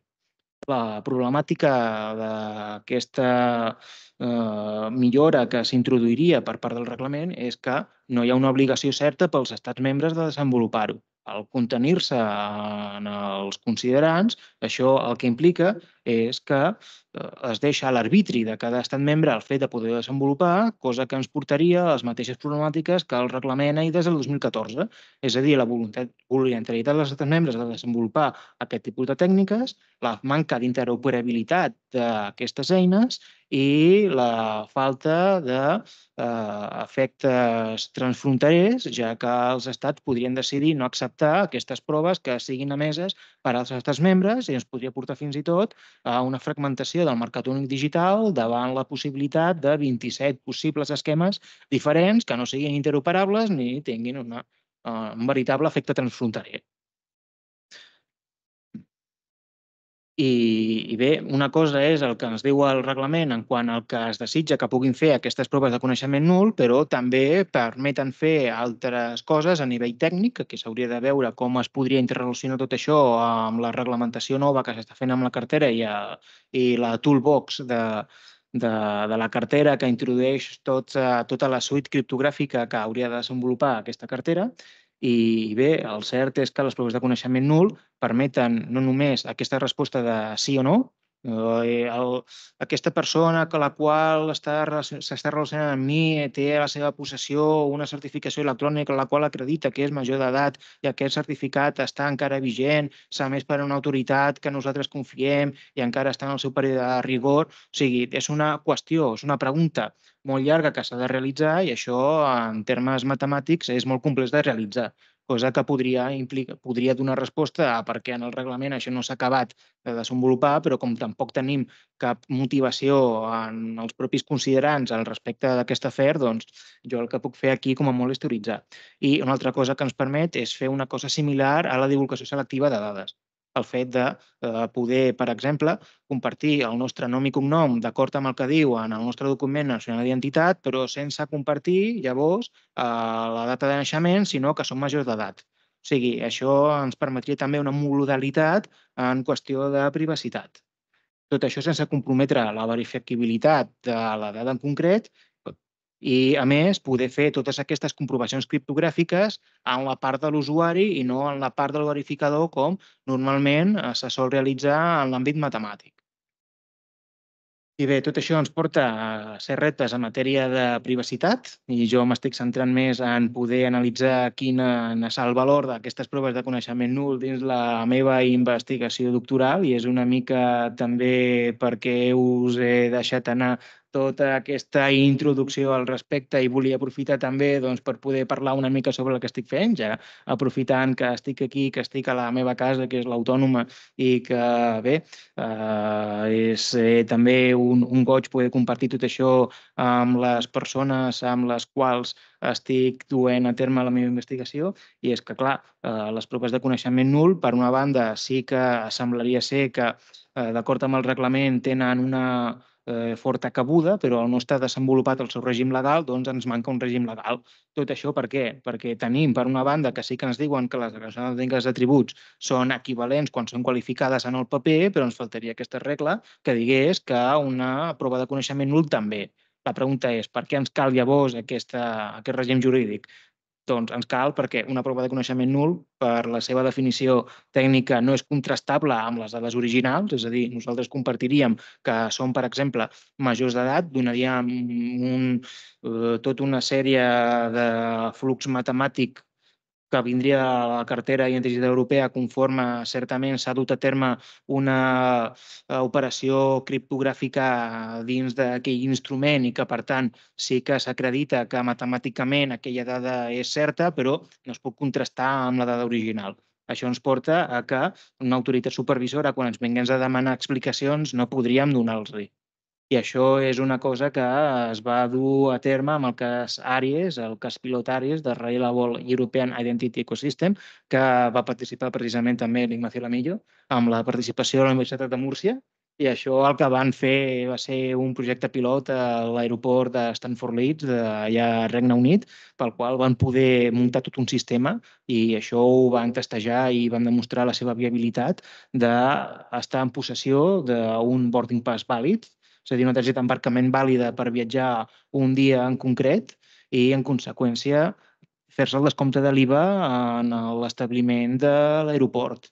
La problemàtica d'aquesta eh, millora que s'introduiria per part del reglament és que no hi ha una obligació certa pels estats membres de desenvolupar-ho al contenir-se en els considerants, això el que implica és que eh, es deixa a l'arbitri de cada estat membre el fet de poder desenvolupar, cosa que ens portaria a les mateixes problemàtiques que el reglament des del 2014, és a dir, la voluntat, voluntaritat dels estats membres de desenvolupar aquest tipus de tècniques, la manca d'interoperabilitat d'aquestes eines i la falta d'efectes eh, transfronterers, ja que els estats podrien decidir no acceptar aquestes proves que siguin emeses per als estats membres i ens podria portar fins i tot a una fragmentació del mercat únic digital davant la possibilitat de 27 possibles esquemes diferents que no siguin interoperables ni tinguin una, uh, un veritable efecte transfronterer. I, I bé, una cosa és el que ens diu el reglament en quant al que es desitja que puguin fer aquestes proves de coneixement nul, però també permeten fer altres coses a nivell tècnic, que s'hauria de veure com es podria interrelacionar tot això amb la reglamentació nova que s'està fent amb la cartera i, a, i la toolbox de, de, de la cartera que introdueix tot, tota la suite criptogràfica que hauria de desenvolupar aquesta cartera i bé, el cert és que les proves de coneixement nul permeten no només aquesta resposta de sí o no, el, aquesta persona que la qual s'està relacionant amb mi té a la seva possessió una certificació electrònica la qual acredita que és major d'edat i aquest certificat està encara vigent, s'ha més per una autoritat que nosaltres confiem i encara està en el seu període de rigor. O sigui, és una qüestió, és una pregunta molt llarga que s'ha de realitzar i això, en termes matemàtics, és molt complex de realitzar, cosa que podria, implica, podria donar resposta a per què en el reglament això no s'ha acabat de desenvolupar, però com tampoc tenim cap motivació en els propis considerants al respecte d'aquest afer, doncs jo el que puc fer aquí com a molt és teoritzar. I una altra cosa que ens permet és fer una cosa similar a la divulgació selectiva de dades el fet de eh, poder, per exemple, compartir el nostre nom i cognom d'acord amb el que diu en el nostre document nacional d'identitat, però sense compartir, llavors, eh, la data de naixement, sinó que som majors d'edat. O sigui, això ens permetria també una modalitat en qüestió de privacitat. Tot això sense comprometre la verificabilitat de la dada en concret i, a més, poder fer totes aquestes comprovacions criptogràfiques en la part de l'usuari i no en la part del verificador com normalment eh, se sol realitzar en l'àmbit matemàtic. I bé, tot això ens porta a ser reptes en matèria de privacitat i jo m'estic centrant més en poder analitzar quin és el valor d'aquestes proves de coneixement nul dins la meva investigació doctoral i és una mica també perquè us he deixat anar tota aquesta introducció al respecte i volia aprofitar també doncs, per poder parlar una mica sobre el que estic fent, ja aprofitant que estic aquí, que estic a la meva casa, que és l'autònoma, i que bé, eh, és eh, també un, un goig poder compartir tot això amb les persones amb les quals estic duent a terme la meva investigació. I és que, clar, eh, les proves de coneixement nul, per una banda, sí que semblaria ser que, eh, d'acord amb el reglament, tenen una, eh, forta cabuda, però no estar desenvolupat el seu règim legal, doncs ens manca un règim legal. Tot això per què? Perquè tenim, per una banda, que sí que ens diuen que les declaracions tècniques d'atributs són equivalents quan són qualificades en el paper, però ens faltaria aquesta regla que digués que una prova de coneixement nul també. La pregunta és, per què ens cal llavors aquesta, aquest règim jurídic? Doncs ens cal perquè una prova de coneixement nul, per la seva definició tècnica, no és contrastable amb les dades originals, és a dir, nosaltres compartiríem que són, per exemple, majors d'edat, donaríem un, eh, tota una sèrie de flux matemàtic que vindria a la cartera d'identitat europea conforme certament s'ha dut a terme una eh, operació criptogràfica dins d'aquell instrument i que, per tant, sí que s'acredita que matemàticament aquella dada és certa, però no es pot contrastar amb la dada original. Això ens porta a que una autoritat supervisora, quan ens vingués a demanar explicacions, no podríem donar-los-hi. I això és una cosa que es va dur a terme amb el cas ARIES, el cas pilot ARIES de Reliable European Identity Ecosystem, que va participar precisament també l'Ignacio Lamillo, amb la participació de la Universitat de Múrcia, i això el que van fer va ser un projecte pilot a l'aeroport de Stanford Leeds, allà a Regne Unit, pel qual van poder muntar tot un sistema i això ho van testejar i van demostrar la seva viabilitat d'estar en possessió d'un boarding pass vàlid és a dir, una targeta d'embarcament vàlida per viatjar un dia en concret i, en conseqüència, fer-se el descompte de l'IVA en l'establiment de l'aeroport.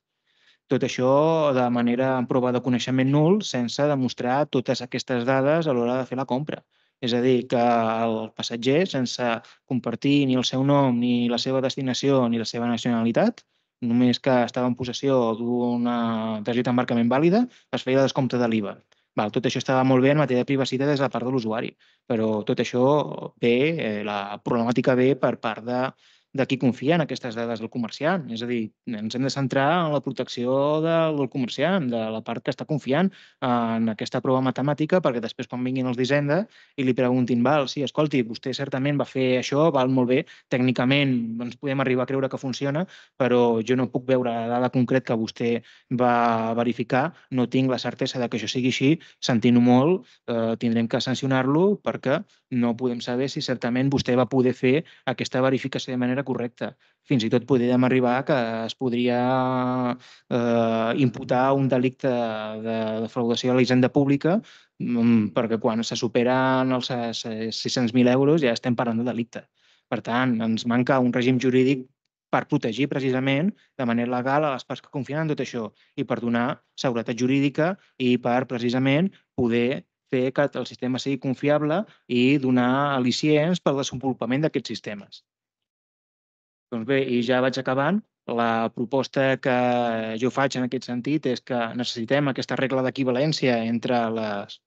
Tot això de manera en prova de coneixement nul, sense demostrar totes aquestes dades a l'hora de fer la compra. És a dir, que el passatger, sense compartir ni el seu nom, ni la seva destinació, ni la seva nacionalitat, només que estava en possessió d'una targeta d'embarcament vàlida, es feia el descompte de l'IVA. Val, tot això estava molt bé en matèria de privacitat des de la part de l'usuari, però tot això ve, eh, la problemàtica ve per part de, de qui confia en aquestes dades del comerciant. És a dir, ens hem de centrar en la protecció del, comerciant, de la part que està confiant en aquesta prova matemàtica, perquè després quan vinguin els d'Hisenda i li preguntin, val, sí, escolti, vostè certament va fer això, val molt bé, tècnicament ens podem arribar a creure que funciona, però jo no puc veure la dada concret que vostè va verificar, no tinc la certesa de que això sigui així, sentint-ho molt, eh, tindrem que sancionar-lo perquè no podem saber si certament vostè va poder fer aquesta verificació de manera correcta. Fins i tot podríem arribar que es podria eh, imputar un delicte de defraudació a la hisenda pública mm, perquè quan se superen els 600.000 euros ja estem parlant de delicte. Per tant, ens manca un règim jurídic per protegir precisament de manera legal a les parts que confien en tot això i per donar seguretat jurídica i per precisament poder fer que el sistema sigui confiable i donar al·licients pel desenvolupament d'aquests sistemes. Doncs bé, i ja vaig acabant. La proposta que jo faig en aquest sentit és que necessitem aquesta regla d'equivalència entre les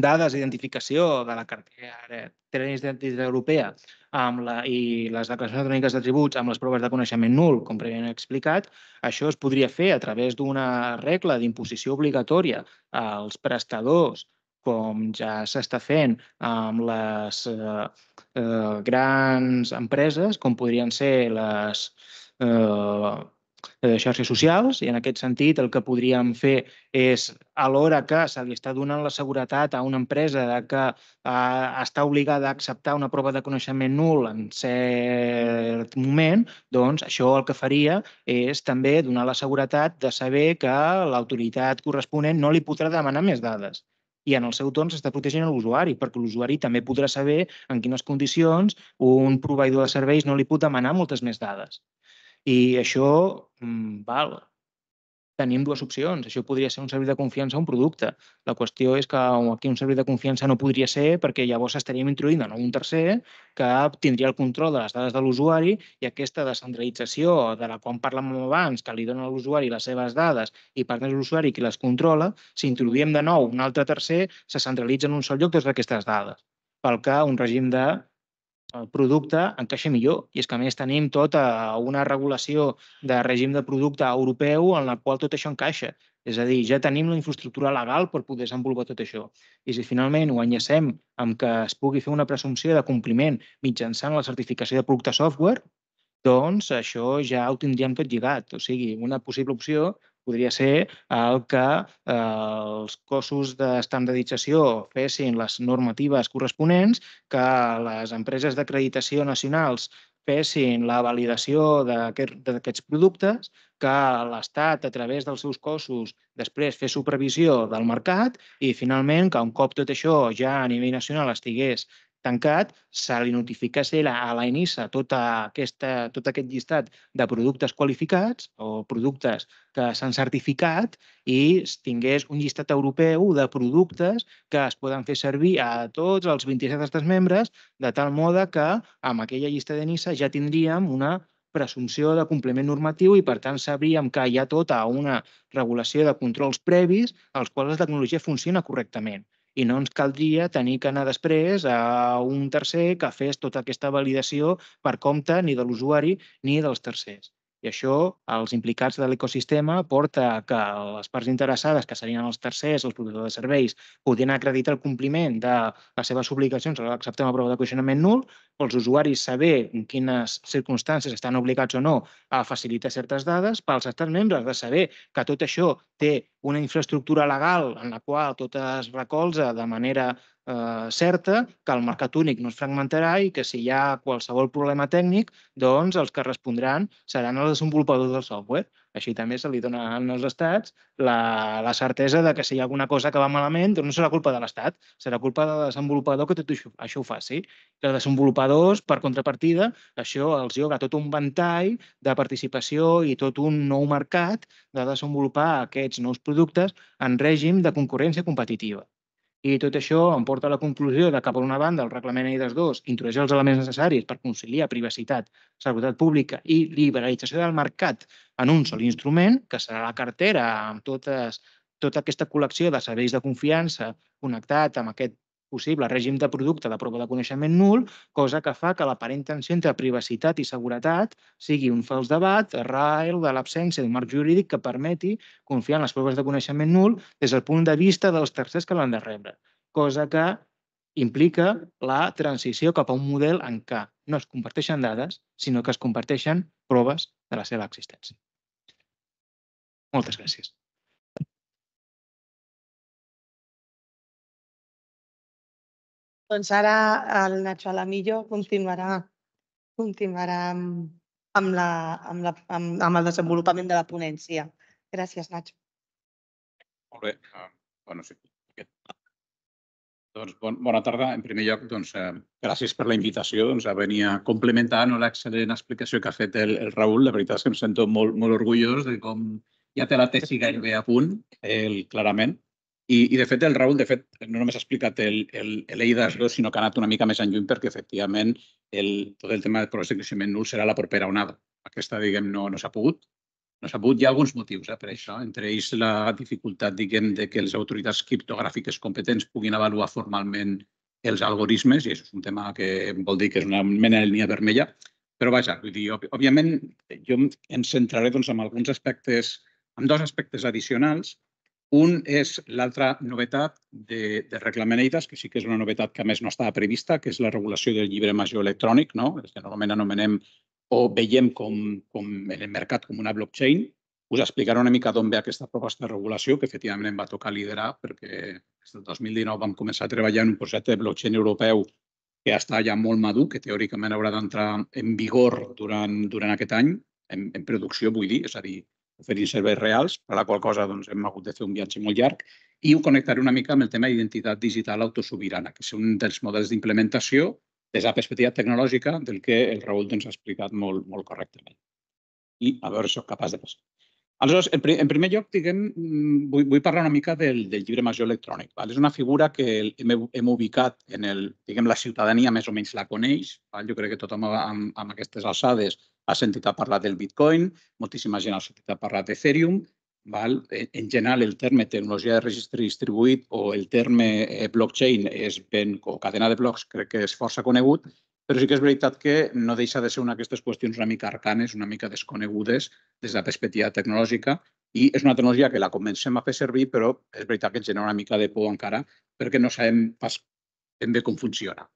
dades d'identificació de la cartera d'identitat europea amb la, i les declaracions electròniques d'atributs amb les proves de coneixement nul, com prèviament explicat, això es podria fer a través d'una regla d'imposició obligatòria als prestadors com ja s'està fent amb les eh, eh, grans empreses, com podrien ser les eh, eh, xarxes socials, i en aquest sentit el que podríem fer és, alhora que se li està donant la seguretat a una empresa de que eh, està obligada a acceptar una prova de coneixement nul en cert moment, doncs això el que faria és també donar la seguretat de saber que l'autoritat corresponent no li podrà demanar més dades i en el seu torn s'està protegint l'usuari, perquè l'usuari també podrà saber en quines condicions un proveïdor de serveis no li pot demanar moltes més dades. I això, mm, val, tenim dues opcions. Això podria ser un servei de confiança o un producte. La qüestió és que aquí un servei de confiança no podria ser perquè llavors estaríem introduint en un tercer que tindria el control de les dades de l'usuari i aquesta descentralització de la qual parlàvem abans, que li dona a l'usuari les seves dades i per tant l'usuari qui les controla, si introduïm de nou un altre tercer, se centralitza en un sol lloc totes aquestes dades. Pel que un règim de el producte encaixa millor. I és que, a més, tenim tota una regulació de règim de producte europeu en la qual tot això encaixa. És a dir, ja tenim la infraestructura legal per poder desenvolupar tot això. I si finalment ho enllacem amb que es pugui fer una presumpció de compliment mitjançant la certificació de producte software, doncs això ja ho tindríem tot lligat. O sigui, una possible opció podria ser el que eh, els cossos d'estandardització fessin les normatives corresponents, que les empreses d'acreditació nacionals fessin la validació d'aquests productes, que l'Estat, a través dels seus cossos, després fes supervisió del mercat i, finalment, que un cop tot això ja a nivell nacional estigués tancat, se li notifiqués a la ENISA tota aquesta, tot aquest llistat de productes qualificats o productes que s'han certificat i tingués un llistat europeu de productes que es poden fer servir a tots els 27 estats membres, de tal moda que amb aquella llista d'ENISA ja tindríem una presumpció de compliment normatiu i, per tant, sabríem que hi ha tota una regulació de controls previs als quals la tecnologia funciona correctament i no ens caldria tenir que anar després a un tercer que fes tota aquesta validació per compte ni de l'usuari ni dels tercers. I això, els implicats de l'ecosistema, porta que les parts interessades, que serien els tercers, els proveïdors de serveis, podien acreditar el compliment de les seves obligacions a l'acceptar una prova de coneixement nul, pels usuaris saber en quines circumstàncies estan obligats o no a facilitar certes dades, pels estats membres de saber que tot això té una infraestructura legal en la qual tot es recolza de manera eh, certa, que el mercat únic no es fragmentarà i que si hi ha qualsevol problema tècnic, doncs els que respondran seran els desenvolupadors del software. Així també se li dona als estats la, la certesa de que si hi ha alguna cosa que va malament, doncs no serà culpa de l'estat, serà culpa del desenvolupador que tot això, això ho faci. I els desenvolupadors, per contrapartida, això els lloga tot un ventall de participació i tot un nou mercat de desenvolupar aquests nous productes en règim de concurrència competitiva. I tot això em porta a la conclusió de que, per una banda, el reglament EIDAS 2 introdueix els elements necessaris per conciliar privacitat, seguretat pública i liberalització del mercat en un sol instrument, que serà la cartera amb totes, tota aquesta col·lecció de serveis de confiança connectat amb aquest possible règim de producte de prova de coneixement nul, cosa que fa que l'aparent tensió entre privacitat i seguretat sigui un fals debat arrel de l'absència d'un marc jurídic que permeti confiar en les proves de coneixement nul des del punt de vista dels tercers que l'han de rebre, cosa que implica la transició cap a un model en què no es comparteixen dades, sinó que es comparteixen proves de la seva existència. Moltes gràcies. Doncs ara el Nacho Alamillo continuarà, continuarà amb, amb, la, amb, la, amb, amb el desenvolupament de la ponència. Gràcies, Nacho. Molt bé. Uh, bueno, sí. Doncs bon, bona tarda. En primer lloc, doncs, eh, gràcies per la invitació doncs, a venir a complementar no, l'excel·lent explicació que ha fet el, el Raül. La veritat és que em sento molt, molt orgullós de com ja té la tesi gairebé a punt, el, clarament. I, I, de fet, el Raül, de fet, no només ha explicat l'EIDAS 2, sinó que ha anat una mica més enlluny perquè, efectivament, el, tot el tema de progrés de creixement nul serà la propera onada. Aquesta, diguem, no, no s'ha pogut. No s'ha pogut. Hi ha alguns motius eh, per això, entre ells la dificultat, diguem, de que les autoritats criptogràfiques competents puguin avaluar formalment els algoritmes, i això és un tema que vol dir que és una mena de línia vermella. Però vaja, vull dir, òbviament, jo em centraré doncs, en alguns aspectes, en dos aspectes addicionals un és l'altra novetat de, de reglament EIDAS, que sí que és una novetat que a més no estava prevista, que és la regulació del llibre major electrònic, no? el que normalment anomenem o veiem com, com en el mercat com una blockchain. Us explicaré una mica d'on ve aquesta proposta de regulació, que efectivament em va tocar liderar, perquè des del 2019 vam començar a treballar en un projecte de blockchain europeu que està ja molt madur, que teòricament haurà d'entrar en vigor durant, durant aquest any, en, en producció, vull dir, és a dir, oferint serveis reals, per la qual cosa doncs, hem hagut de fer un viatge molt llarg, i ho connectaré una mica amb el tema d'identitat digital autosobirana, que és un dels models d'implementació des de la perspectiva tecnològica del que el Raül doncs, ha explicat molt, molt correctament. I a veure si soc capaç de passar. Aleshores, en, primer lloc, diguem, mm, vull, vull parlar una mica del, del llibre major electrònic. Val? És una figura que hem, hem ubicat en el, diguem, la ciutadania més o menys la coneix. Val? Jo crec que tothom amb, amb aquestes alçades ha sentit a parlar del Bitcoin, moltíssima gent ha sentit a parlar d'Ethereum. Val? En general, el terme tecnologia de registre distribuït o el terme eh, blockchain és ben, o cadena de blocs crec que és força conegut, però sí que és veritat que no deixa de ser una d'aquestes qüestions una mica arcanes, una mica desconegudes des de la perspectiva tecnològica i és una tecnologia que la comencem a fer servir, però és veritat que ens genera una mica de por encara perquè no sabem pas ben bé com funciona.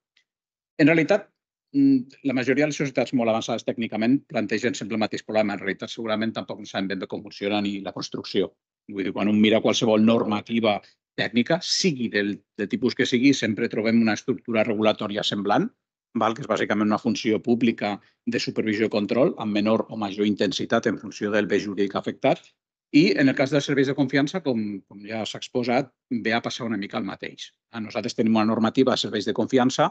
En realitat, la majoria de les societats molt avançades tècnicament plantegen sempre el mateix problema. En realitat, segurament tampoc no saben ben bé com funciona ni la construcció. Vull dir, quan un mira qualsevol normativa tècnica, sigui del, de tipus que sigui, sempre trobem una estructura regulatòria semblant, val? que és bàsicament una funció pública de supervisió i control amb menor o major intensitat en funció del bé jurídic afectat. I en el cas dels serveis de confiança, com, com ja s'ha exposat, ve a passar una mica el mateix. Nosaltres tenim una normativa de serveis de confiança,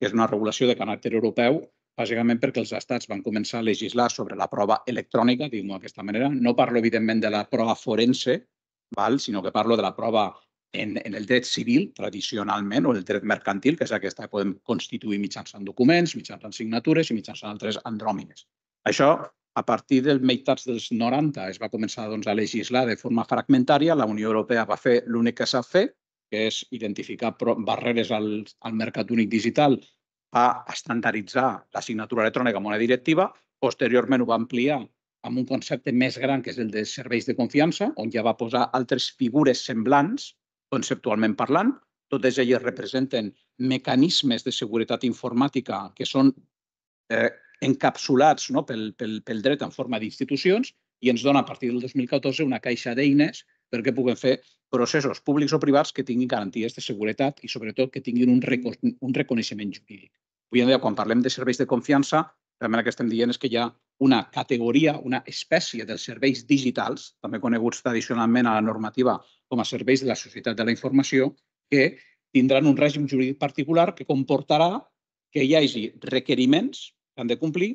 que és una regulació de caràcter europeu, bàsicament perquè els estats van començar a legislar sobre la prova electrònica, diguem-ho d'aquesta manera. No parlo, evidentment, de la prova forense, val? sinó que parlo de la prova en, en el dret civil, tradicionalment, o el dret mercantil, que és aquesta que podem constituir mitjançant documents, mitjançant signatures i mitjançant altres andròmines. Això, a partir del meitats dels 90, es va començar doncs, a legislar de forma fragmentària. La Unió Europea va fer l'únic que sap fer, que és identificar barreres al, al mercat únic digital, va estandarditzar la signatura electrònica amb una directiva, posteriorment ho va ampliar amb un concepte més gran, que és el de serveis de confiança, on ja va posar altres figures semblants, conceptualment parlant. Totes elles representen mecanismes de seguretat informàtica que són eh, encapsulats no, pel, pel, pel dret en forma d'institucions i ens dona a partir del 2014 una caixa d'eines perquè puguem fer processos públics o privats que tinguin garanties de seguretat i sobretot que tinguin un, reco un reconeixement jurídic. Avui en dia, quan parlem de serveis de confiança, realment el que estem dient és que hi ha una categoria, una espècie dels serveis digitals, també coneguts tradicionalment a la normativa com a serveis de la societat de la informació, que tindran un règim jurídic particular que comportarà que hi hagi requeriments que han de complir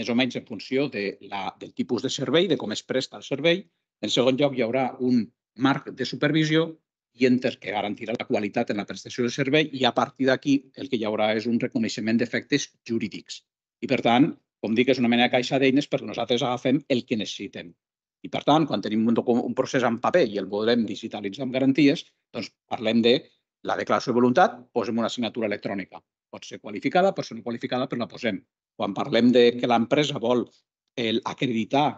més o menys en funció de la, del tipus de servei, de com es presta el servei. En segon lloc, hi haurà un marc de supervisió i enter que garantirà la qualitat en la prestació del servei i a partir d'aquí el que hi haurà és un reconeixement d'efectes jurídics. I per tant, com dic, és una mena de caixa d'eines perquè nosaltres agafem el que necessitem. I per tant, quan tenim un, un procés en paper i el volem digitalitzar amb garanties, doncs parlem de la declaració de voluntat, posem una assignatura electrònica. Pot ser qualificada, pot ser no qualificada, però la posem. Quan parlem de que l'empresa vol el, acreditar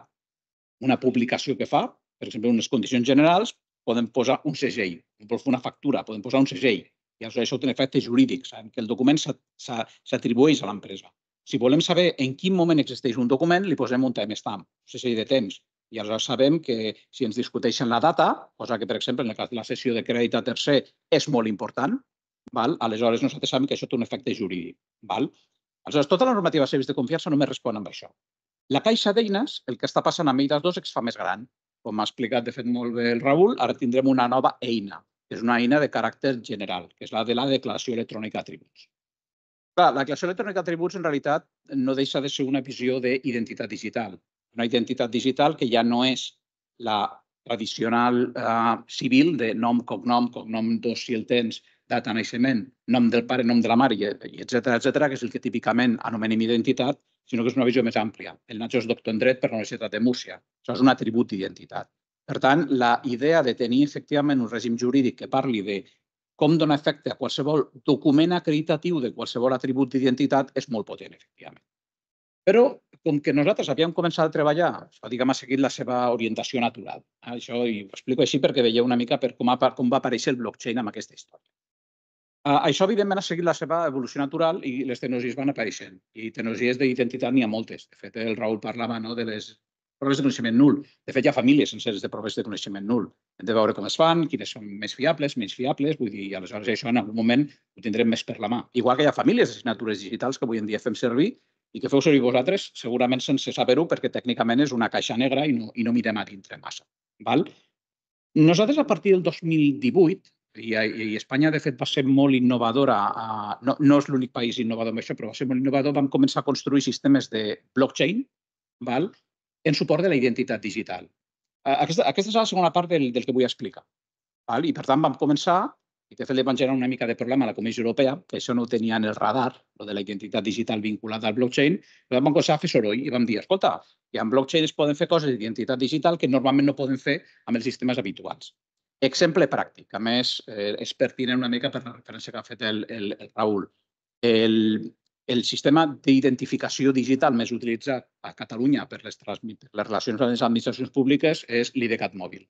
una publicació que fa, per exemple, unes condicions generals, podem posar un segell. Vol fer una factura, podem posar un segell. I això té un efecte jurídic, sabem que el document s'atribueix a l'empresa. Si volem saber en quin moment existeix un document, li posem un timestamp, un segell de temps. I aleshores sabem que si ens discuteixen la data, cosa que, per exemple, en el cas de la sessió de crèdit a tercer és molt important, val? aleshores nosaltres sabem que això té un efecte jurídic. Val? Aleshores, tota la normativa de serveis de confiança només respon amb això. La caixa d'eines, el que està passant amb elles dos, es fa més gran. Com ha explicat, de fet, molt bé el Raül, ara tindrem una nova eina, que és una eina de caràcter general, que és la de la declaració electrònica d'atributs. Clar, la declaració electrònica d'atributs en realitat no deixa de ser una visió d'identitat digital. Una identitat digital que ja no és la tradicional eh, civil de nom, cognom, cognom dos si el tens, data de naixement, nom del pare, nom de la mare, etc etc, que és el que típicament anomenem identitat, sinó que és una visió més àmplia. El Nacho és doctor en dret per la Universitat de Múrcia. Això és un atribut d'identitat. Per tant, la idea de tenir efectivament un règim jurídic que parli de com donar efecte a qualsevol document acreditatiu de qualsevol atribut d'identitat és molt potent, efectivament. Però, com que nosaltres havíem començat a treballar, diguem, ha seguit la seva orientació natural. Això i ho explico així perquè veieu una mica per com, ha, com va aparèixer el blockchain amb aquesta història. Uh, això, evidentment, ha seguit la seva evolució natural i les tecnologies van apareixent. I tecnologies d'identitat n'hi ha moltes. De fet, el Raül parlava no, de les proves de coneixement nul. De fet, hi ha famílies senceres de proves de coneixement nul. Hem de veure com es fan, quines són més fiables, menys fiables, vull dir, i aleshores això en algun moment ho tindrem més per la mà. Igual que hi ha famílies d'assignatures digitals que avui en dia fem servir i que feu servir vosaltres segurament sense saber-ho perquè tècnicament és una caixa negra i no, i no mirem a dintre massa. Val? Nosaltres a partir del 2018 i, i Espanya, de fet, va ser molt innovadora. No, no és l'únic país innovador amb això, però va ser molt innovador. Vam començar a construir sistemes de blockchain val? en suport de la identitat digital. Aquesta, aquesta és la segona part del, del que vull explicar. Val? I per tant vam començar, i de fet li van generar una mica de problema a la Comissió Europea, que això no ho tenia en el radar, lo de la identitat digital vinculada al blockchain, però vam començar a fer soroll i vam dir, escolta, i amb blockchain es poden fer coses d'identitat digital que normalment no poden fer amb els sistemes habituals. Exemple pràctic, a més eh, és pertinent una mica per la referència que ha fet el, el, el Raül. El, el sistema d'identificació digital més utilitzat a Catalunya per les, les relacions amb les administracions públiques és l'IDCAT mòbil.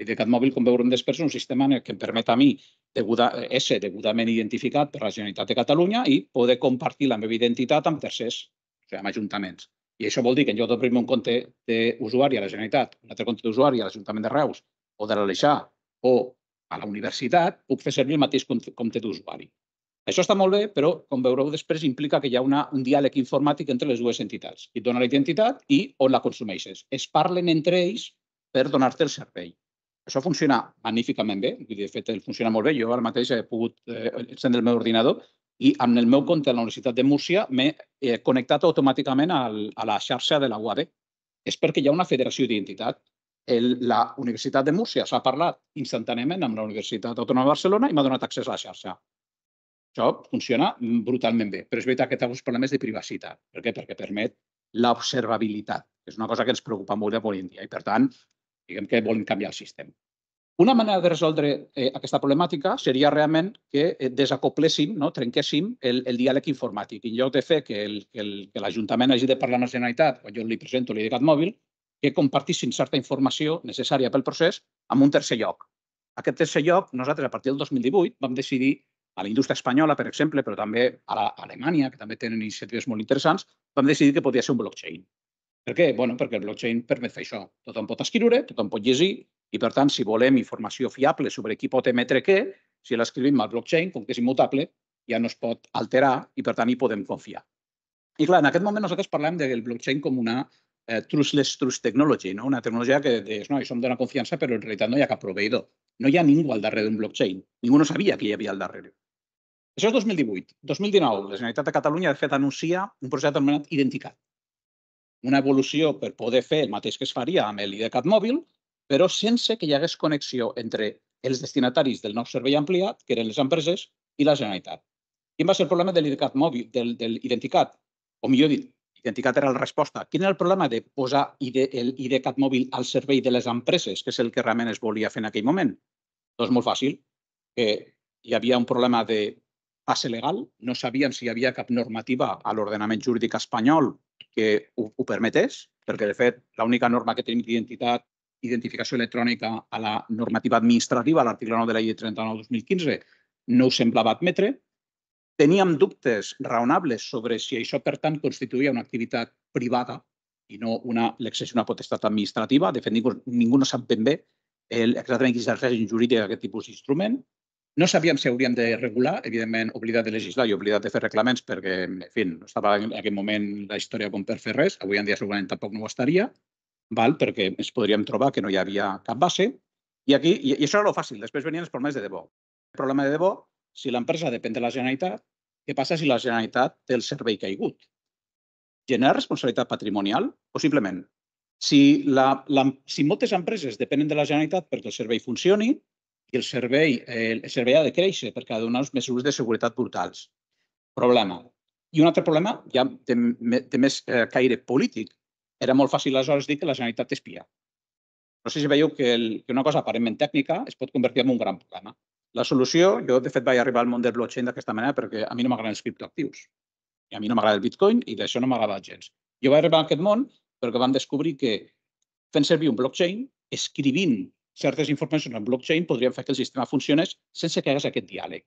L'IDCAT mòbil, com veurem després, és un sistema que em permet a mi deguda, S degudament identificat per la Generalitat de Catalunya i poder compartir la meva identitat amb tercers, o sigui, amb ajuntaments. I això vol dir que en lloc d'obrir un compte d'usuari a la Generalitat, un altre compte d'usuari a l'Ajuntament de Reus o de l'Aleixar o a la universitat, puc fer servir el mateix compte d'usuari. Això està molt bé, però, com veureu després, implica que hi ha una, un diàleg informàtic entre les dues entitats. Qui et dona la identitat i on la consumeixes. Es parlen entre ells per donar-te el servei. Això funciona magníficament bé, de fet, funciona molt bé. Jo ara mateix he pogut eh, encendre el meu ordinador i amb el meu compte a la Universitat de Múrcia m'he eh, connectat automàticament al, a la xarxa de la UAB. És perquè hi ha una federació d'identitat. La Universitat de Múrcia s'ha parlat instantàniament amb la Universitat Autònoma de Barcelona i m'ha donat accés a la xarxa. Això funciona brutalment bé, però és veritat que té alguns problemes de privacitat. Per què? Perquè permet l'observabilitat, que és una cosa que ens preocupa molt avui en dia. I, per tant, diguem que volen canviar el sistema. Una manera de resoldre eh, aquesta problemàtica seria realment que eh, desacopléssim, no? trenquéssim el, el diàleg informàtic. En lloc de fer que l'Ajuntament hagi de parlar amb la Generalitat, quan jo li presento l'IDCAT mòbil, que compartissin certa informació necessària pel procés amb un tercer lloc. Aquest tercer lloc, nosaltres a partir del 2018 vam decidir a la indústria espanyola, per exemple, però també a, la, Alemanya, que també tenen iniciatives molt interessants, vam decidir que podia ser un blockchain. Per què? Bueno, perquè el blockchain permet fer això. Tothom pot escriure, tothom pot llegir i, per tant, si volem informació fiable sobre qui pot emetre què, si l'escrivim al blockchain, com que és immutable, ja no es pot alterar i, per tant, hi podem confiar. I, clar, en aquest moment nosaltres parlem del blockchain com una eh, trustless trust technology, no? una tecnologia que és, no, som dona confiança, però en realitat no hi ha cap proveïdor. No hi ha ningú al darrere d'un blockchain. Ningú no sabia que hi havia al darrere. Això és 2018. 2019, la Generalitat de Catalunya, de fet, anuncia un projecte anomenat Identicat una evolució per poder fer el mateix que es faria amb l'IDCAT mòbil, però sense que hi hagués connexió entre els destinataris del nou servei ampliat, que eren les empreses, i la Generalitat. Quin va ser el problema de l'IDCAT mòbil, del, del Identicat? O millor dit, Identicat era la resposta. Quin era el problema de posar l'IDCAT mòbil al servei de les empreses, que és el que realment es volia fer en aquell moment? Doncs molt fàcil, que hi havia un problema de passe legal, no sabíem si hi havia cap normativa a l'ordenament jurídic espanyol que ho, ho permetés, perquè de fet l'única norma que tenim d'identitat identificació electrònica a la normativa administrativa, a l'article 9 de la llei 39-2015, no ho semblava admetre. Teníem dubtes raonables sobre si això, per tant, constituïa una activitat privada i no una d'una potestat administrativa. De fet, ningú, ningú no sap ben bé el, exactament quin és el règim jurídic d'aquest tipus d'instrument. No sabíem si hauríem de regular, evidentment, oblidat de legislar i oblidat de fer reglaments perquè, en fi, no estava en aquell moment la història com per fer res. Avui en dia segurament tampoc no ho estaria, val? perquè ens podríem trobar que no hi havia cap base. I, aquí, i, i això era el fàcil. Després venien els problemes de debò. El problema de debò, si l'empresa depèn de la Generalitat, què passa si la Generalitat té el servei caigut? Genera responsabilitat patrimonial? Possiblement. Si, la, la, si moltes empreses depenen de la Generalitat perquè el servei funcioni, i el servei, eh, el servei ha de créixer perquè ha de donar unes mesures de seguretat brutals. Problema. I un altre problema, ja té, té més eh, caire polític. Era molt fàcil aleshores dir que la Generalitat espia. No sé si veieu que, el, que una cosa aparentment tècnica es pot convertir en un gran problema. La solució, jo de fet vaig arribar al món del blockchain d'aquesta manera perquè a mi no m'agraden els criptoactius. I a mi no m'agrada el bitcoin i d'això no m'agrada gens. Jo vaig arribar a aquest món perquè vam descobrir que fent servir un blockchain, escrivint certes informacions en blockchain podrien fer que el sistema funcionés sense que hi hagués aquest diàleg.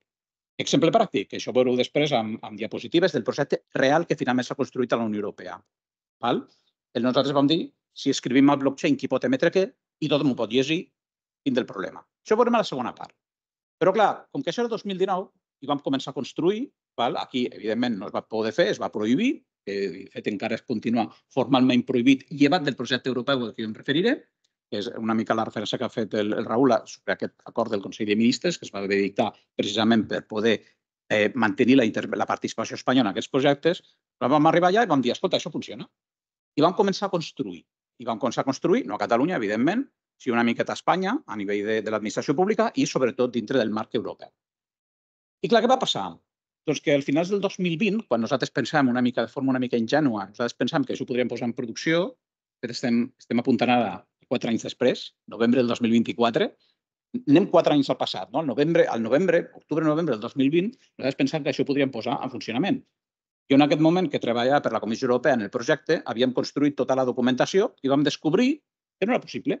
Exemple pràctic, que això ho veureu després amb, amb diapositives del projecte real que finalment s'ha construït a la Unió Europea. Val? El nosaltres vam dir, si escrivim al blockchain qui pot emetre què, i tothom ho pot llegir, fin del problema. Això ho veurem a la segona part. Però clar, com que això era 2019 i vam començar a construir, val? aquí evidentment no es va poder fer, es va prohibir, que de fet encara es continua formalment prohibit, llevat del projecte europeu que jo em referiré, que és una mica la referència que ha fet el, el Raül sobre aquest acord del Consell de Ministres, que es va haver dictar precisament per poder eh, mantenir la, la participació espanyola en aquests projectes, però vam arribar allà i vam dir, escolta, això funciona. I vam començar a construir. I vam començar a construir, no a Catalunya, evidentment, sinó una miqueta a Espanya, a nivell de, de l'administració pública i, sobretot, dintre del marc europeu. I clar, què va passar? Doncs que al finals del 2020, quan nosaltres pensàvem una mica de forma una mica ingenua, nosaltres pensàvem que això ho podríem posar en producció, però estem, estem apuntant ara quatre anys després, novembre del 2024, anem quatre anys al passat, no? Al novembre, al novembre, octubre-novembre del 2020, nosaltres pensàvem que això ho podríem posar en funcionament. I en aquest moment que treballava per la Comissió Europea en el projecte, havíem construït tota la documentació i vam descobrir que no era possible.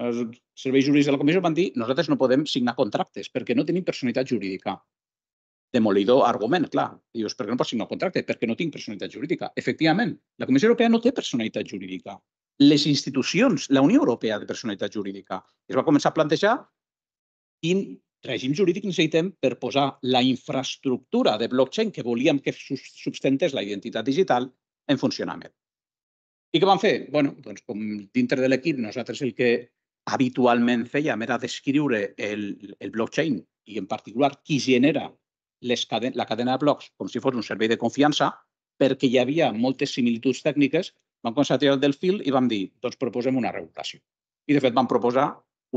Els serveis jurídics de la comissió van dir nosaltres no podem signar contractes perquè no tenim personalitat jurídica. Demolidor argument, clar. Dius, per què no pots signar un contracte? Perquè no tinc personalitat jurídica. Efectivament, la Comissió Europea no té personalitat jurídica. Les institucions, la Unió Europea de personalitat jurídica. Es va començar a plantejar quin règim jurídic necessitem per posar la infraestructura de blockchain que volíem que substentés la identitat digital en funcionament. I què van fer? bueno, doncs, com dintre de l'equip nosaltres el que habitualment fèiem era descriure el, el blockchain i en particular qui genera les caden la cadena de blocs com si fos un servei de confiança perquè hi havia moltes similituds tècniques, vam tirar del fil i vam dir, doncs proposem una regulació. I de fet vam proposar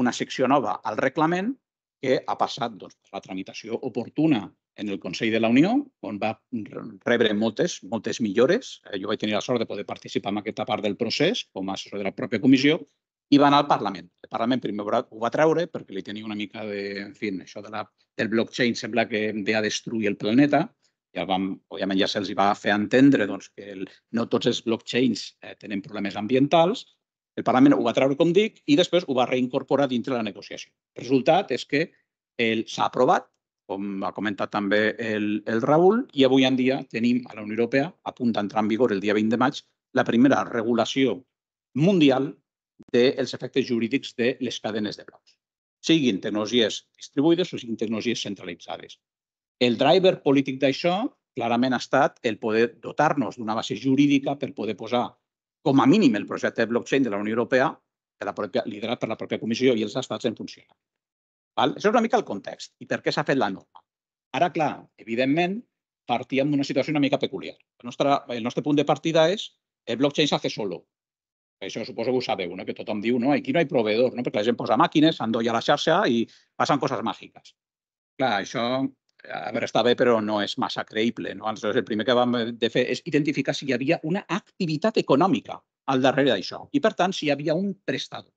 una secció nova al reglament que ha passat doncs, per la tramitació oportuna en el Consell de la Unió, on va rebre moltes, moltes millores. Eh, jo vaig tenir la sort de poder participar en aquesta part del procés com a assessor de la pròpia comissió i va anar al Parlament. El Parlament primer ho va treure perquè li tenia una mica de... En fi, això de la, del blockchain sembla que ve a destruir el planeta. Ja vam, òbviament ja se'ls va fer entendre doncs, que el, no tots els blockchains eh, tenen problemes ambientals el Parlament ho va treure, com dic, i després ho va reincorporar dintre la negociació. El resultat és que s'ha aprovat, com ha comentat també el, el Raül, i avui en dia tenim a la Unió Europea, a punt d'entrar en vigor el dia 20 de maig, la primera regulació mundial dels efectes jurídics de les cadenes de blocs, siguin tecnologies distribuïdes o siguin tecnologies centralitzades. El driver polític d'això clarament ha estat el poder dotar-nos d'una base jurídica per poder posar com a mínim el projecte de blockchain de la Unió Europea, la liderat per la pròpia Comissió i els estats en funcionament. Val? Això és una mica el context i per què s'ha fet la norma. Ara, clar, evidentment, partíem d'una situació una mica peculiar. El nostre, el nostre punt de partida és el blockchain s'hace solo. Això suposo que ho sabeu, no? que tothom diu, no, aquí no hi proveedor, no? perquè la gent posa màquines, s'endolla la xarxa i passen coses màgiques. Clar, això a veure, està bé, però no és massa creïble. No? Aleshores, el primer que vam de fer és identificar si hi havia una activitat econòmica al darrere d'això i, per tant, si hi havia un prestador.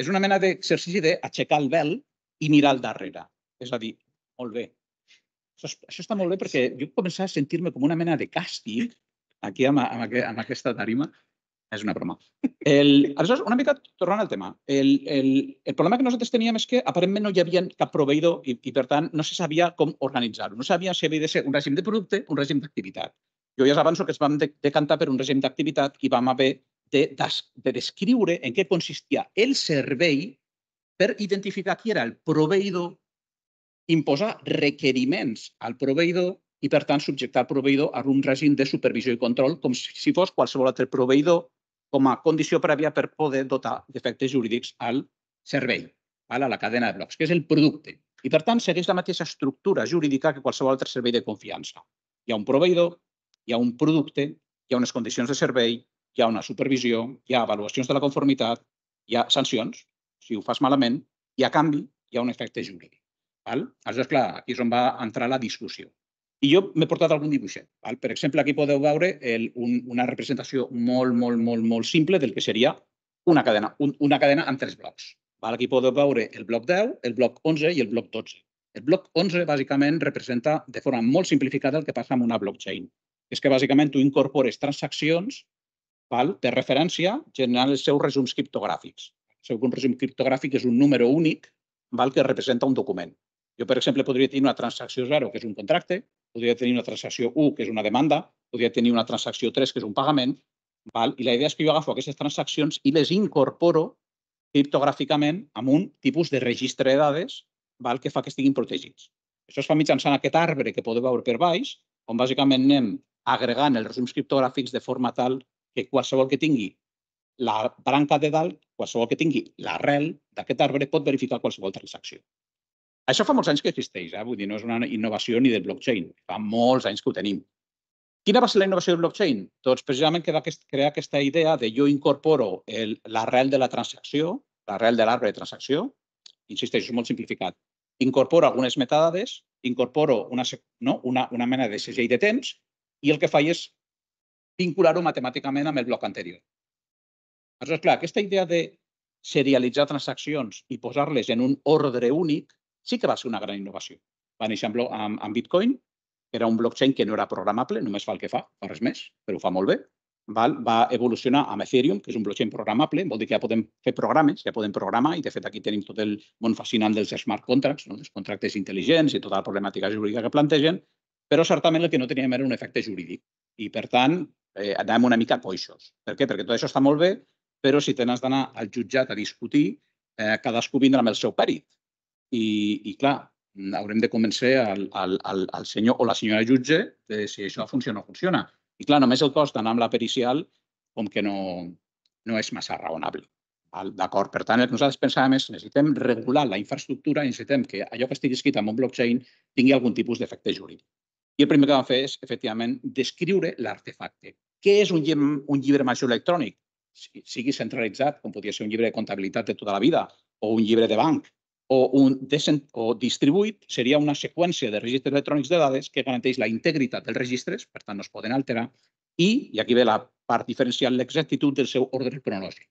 És una mena d'exercici d'aixecar el vel i mirar al darrere. És a dir, molt bé. Això, això està molt bé perquè jo començava a sentir-me com una mena de càstig aquí amb, amb, amb aquesta tarima és una broma. El, aleshores, una mica tornant al tema. El, el, el problema que nosaltres teníem és que aparentment no hi havia cap proveïdor i, i per tant, no se sabia com organitzar-ho. No sabia si havia de ser un règim de producte un règim d'activitat. Jo ja avanço que es vam de, decantar per un règim d'activitat i vam haver de, de, de descriure en què consistia el servei per identificar qui era el proveïdor, imposar requeriments al proveïdor i, per tant, subjectar el proveïdor a un règim de supervisió i control com si fos qualsevol altre proveïdor com a condició prèvia per poder dotar d'efectes jurídics al servei, a la cadena de blocs, que és el producte. I, per tant, segueix la mateixa estructura jurídica que qualsevol altre servei de confiança. Hi ha un proveïdor, hi ha un producte, hi ha unes condicions de servei, hi ha una supervisió, hi ha avaluacions de la conformitat, hi ha sancions, si ho fas malament, i a canvi hi ha un efecte jurídic. Val? Aleshores, clar, aquí és on va entrar la discussió. I jo m'he portat algun dibuixet. Val? Per exemple, aquí podeu veure el, un, una representació molt, molt, molt, molt simple del que seria una cadena, un, una cadena amb tres blocs. Val? Aquí podeu veure el bloc 10, el bloc 11 i el bloc 12. El bloc 11 bàsicament representa de forma molt simplificada el que passa amb una blockchain. És que bàsicament tu incorpores transaccions val? de referència generant els seus resums criptogràfics. Que un resum criptogràfic és un número únic val? que representa un document. Jo, per exemple, podria tenir una transacció 0, que és un contracte, podria tenir una transacció 1, que és una demanda, podria tenir una transacció 3, que és un pagament, val? i la idea és que jo agafo aquestes transaccions i les incorporo criptogràficament amb un tipus de registre de dades val? que fa que estiguin protegits. Això es fa mitjançant aquest arbre que podeu veure per baix, on bàsicament anem agregant els resums criptogràfics de forma tal que qualsevol que tingui la branca de dalt, qualsevol que tingui l'arrel d'aquest arbre pot verificar qualsevol transacció. Això fa molts anys que existeix, eh? vull dir, no és una innovació ni del blockchain, fa molts anys que ho tenim. Quina va ser la innovació del blockchain? Doncs precisament que va crear aquesta idea de jo incorporo l'arrel de la transacció, l'arrel de l'arbre de transacció, insisteixo, és molt simplificat, incorporo algunes metadades, incorporo una, no, una, una mena de segell de temps i el que faig és vincular-ho matemàticament amb el bloc anterior. Aleshores, clar, aquesta idea de serialitzar transaccions i posar-les en un ordre únic sí que va ser una gran innovació. Va néixer amb, amb, Bitcoin, que era un blockchain que no era programable, només fa el que fa, fa res més, però ho fa molt bé. val, va evolucionar amb Ethereum, que és un blockchain programable, vol dir que ja podem fer programes, ja podem programar, i de fet aquí tenim tot el món fascinant dels smart contracts, no? dels contractes intel·ligents i tota la problemàtica jurídica que plantegen, però certament el que no teníem era un efecte jurídic. I, per tant, eh, anàvem una mica coixos. Per què? Perquè tot això està molt bé, però si tens d'anar al jutjat a discutir, eh, cadascú vindrà amb el seu pèrit. I, i clar, haurem de convencer al, al, al, al senyor o la senyora jutge de si això funciona o no funciona. I clar, només el cost d'anar amb la pericial com que no, no és massa raonable. D'acord? Per tant, el que nosaltres pensàvem és necessitem regular la infraestructura, necessitem que allò que estigui escrit en un blockchain tingui algun tipus d'efecte jurídic. I el primer que vam fer és, efectivament, descriure l'artefacte. Què és un, llibre, un llibre major electrònic? Sigui centralitzat, com podria ser un llibre de comptabilitat de tota la vida, o un llibre de banc, o, un o distribuït, seria una seqüència de registres electrònics de dades que garanteix la integritat dels registres, per tant, no es poden alterar, i, i aquí ve la part diferencial, l'exactitud del seu ordre cronològic.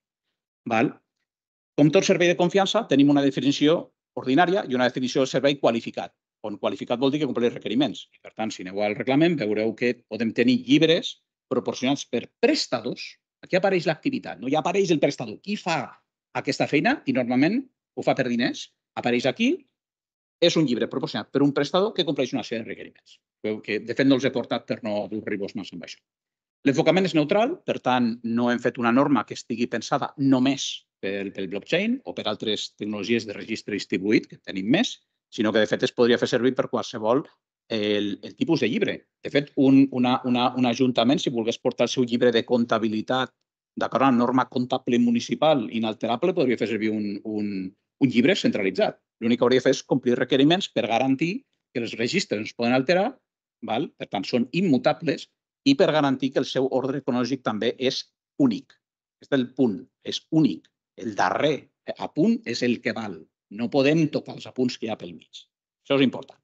Val? Com tot servei de confiança, tenim una definició ordinària i una definició de servei qualificat, on qualificat vol dir que compleix requeriments. I, per tant, si aneu al reglament, veureu que podem tenir llibres proporcionats per prestadors. Aquí apareix l'activitat, no? ja apareix el prestador. Qui fa aquesta feina? I normalment ho fa per diners. Apareix aquí, és un llibre proporcionat per un prestador que compleix una sèrie de requeriments. Que, de fet, no els he portat per no avorrir-vos massa amb això. L'enfocament és neutral, per tant, no hem fet una norma que estigui pensada només pel blockchain o per altres tecnologies de registre distribuït, que tenim més, sinó que de fet es podria fer servir per qualsevol el, el tipus de llibre. De fet, un, una, una, un ajuntament, si volgués portar el seu llibre de comptabilitat d'acord amb la norma comptable municipal inalterable, podria fer servir un, un, un llibre centralitzat. L'únic que hauria de fer és complir requeriments per garantir que els registres no es poden alterar, val? per tant, són immutables, i per garantir que el seu ordre cronològic també és únic. Aquest és el punt, és únic. El darrer apunt és el que val. No podem tocar els apunts que hi ha pel mig. Això és important.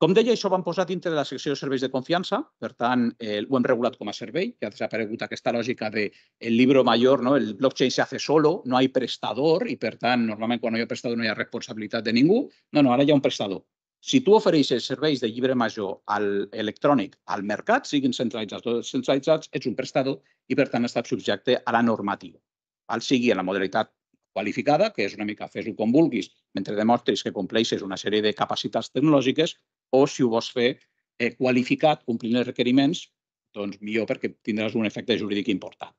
Com deia, això ho hem posat dintre de la secció de serveis de confiança, per tant, eh, ho hem regulat com a servei, que ha desaparegut aquesta lògica de el libro major, no? el blockchain se hace solo, no hay prestador i, per tant, normalment quan no hi ha prestador no hi ha responsabilitat de ningú. No, no, ara hi ha un prestador. Si tu ofereixes serveis de llibre major al electrònic al mercat, siguin centralitzats o descentralitzats, ets un prestador i, per tant, estàs subjecte a la normativa. Al sigui en la modalitat qualificada, que és una mica fes-ho com vulguis, mentre demostris que compleixes una sèrie de capacitats tecnològiques, o si ho vols fer eh, qualificat, complint els requeriments, doncs millor perquè tindràs un efecte jurídic important.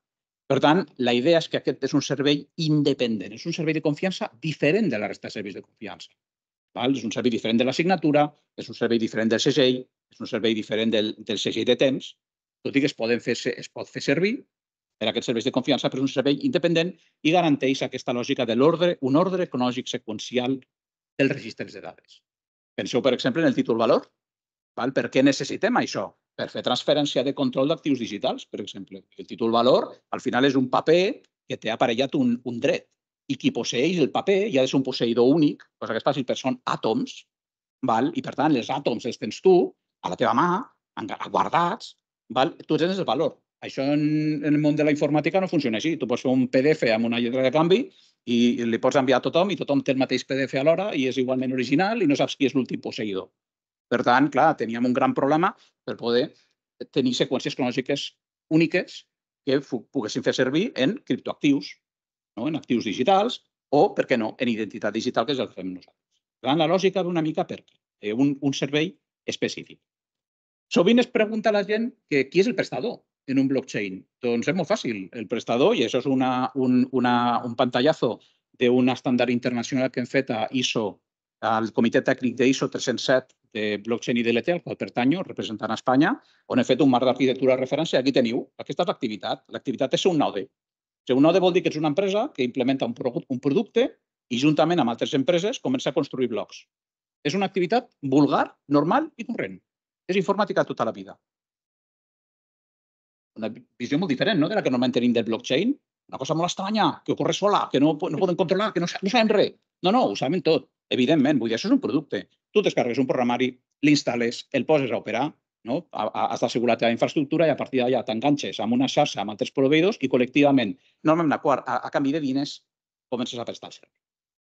Per tant, la idea és que aquest és un servei independent, és un servei de confiança diferent de la resta de serveis de confiança. Val? És un servei diferent de la signatura, és un servei diferent del segell, és un servei diferent del, del segell de temps, tot i que es, poden fer, es pot fer servir per aquests serveis de confiança, però és un servei independent i garanteix aquesta lògica de l'ordre, un ordre cronològic seqüencial dels registres de dades. Penseu, per exemple, en el títol valor. Val? Per què necessitem això? Per fer transferència de control d'actius digitals, per exemple. El títol valor, al final, és un paper que té aparellat un, un dret i qui posseix el paper ja ser un posseïdor únic, cosa que és fàcil, però són àtoms, val? i per tant els àtoms els tens tu a la teva mà, guardats, val? tu tens el valor. Això en, en el món de la informàtica no funciona així. Tu pots fer un PDF amb una lletra de canvi i li pots enviar a tothom i tothom té el mateix PDF alhora i és igualment original i no saps qui és l'últim posseïdor. Per tant, clar, teníem un gran problema per poder tenir seqüències cronològiques úniques que poguessin fer servir en criptoactius, no? en actius digitals o, per què no, en identitat digital, que és el que fem nosaltres. Per tant, la lògica ve una mica per aquí, un, un servei específic. Sovint es pregunta a la gent que qui és el prestador en un blockchain? Doncs és molt fàcil. El prestador, i això és una, un, una, un pantallazo d'un estàndard internacional que hem fet a ISO, al Comitè Tècnic d'ISO 307 de blockchain i DLT, al qual pertanyo, representant a Espanya, on he fet un marc d'arquitectura de referència. Aquí teniu, aquesta és l'activitat. L'activitat és un node. Si un node vol dir que ets una empresa que implementa un, un producte i juntament amb altres empreses comença a construir blocs. És una activitat vulgar, normal i corrent. És informàtica tota la vida una visió molt diferent no? de la que normalment tenim del blockchain. Una cosa molt estranya, que ocorre sola, que no, no poden controlar, que no, no sabem res. No, no, ho sabem tot, evidentment. Vull dir, això és un producte. Tu descarregues un programari, l'instal·les, el poses a operar, no? has d'assegurar la infraestructura i a partir d'allà t'enganxes amb una xarxa amb altres proveïdors i col·lectivament, normalment a, a, a canvi de diners, comences a prestar el servei.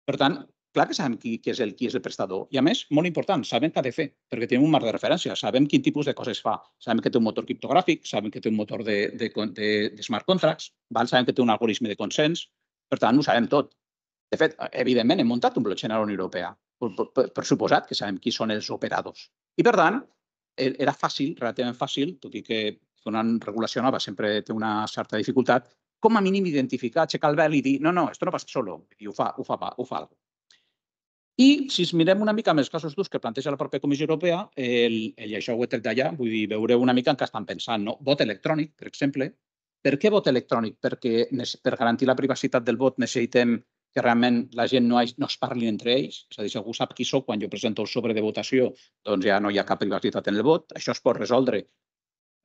Per tant, clar que sabem qui, qui, és el, qui és el prestador. I a més, molt important, sabem què ha de fer, perquè tenim un marc de referència, sabem quin tipus de coses fa. Sabem que té un motor criptogràfic, sabem que té un motor de, de, de, de smart contracts, val? sabem que té un algoritme de consens, per tant, ho sabem tot. De fet, evidentment, hem muntat un blockchain a la Unió Europea. Per, per, per suposat que sabem qui són els operadors. I, per tant, e, era fàcil, relativament fàcil, tot i que una regulació nova sempre té una certa dificultat, com a mínim identificar, aixecar el vel i dir no, no, esto no passa solo, i ho fa, ho fa, ho fa algo. I si mirem una mica més casos d'ús que planteja la pròpia Comissió Europea, el, el, i això ho he tret d'allà, vull dir, veureu una mica en què estan pensant. No? Vot electrònic, per exemple. Per què vot electrònic? Perquè per garantir la privacitat del vot necessitem que realment la gent no, no es parli entre ells. És a dir, si algú sap qui sóc quan jo presento el sobre de votació, doncs ja no hi ha cap privacitat en el vot. Això es pot resoldre.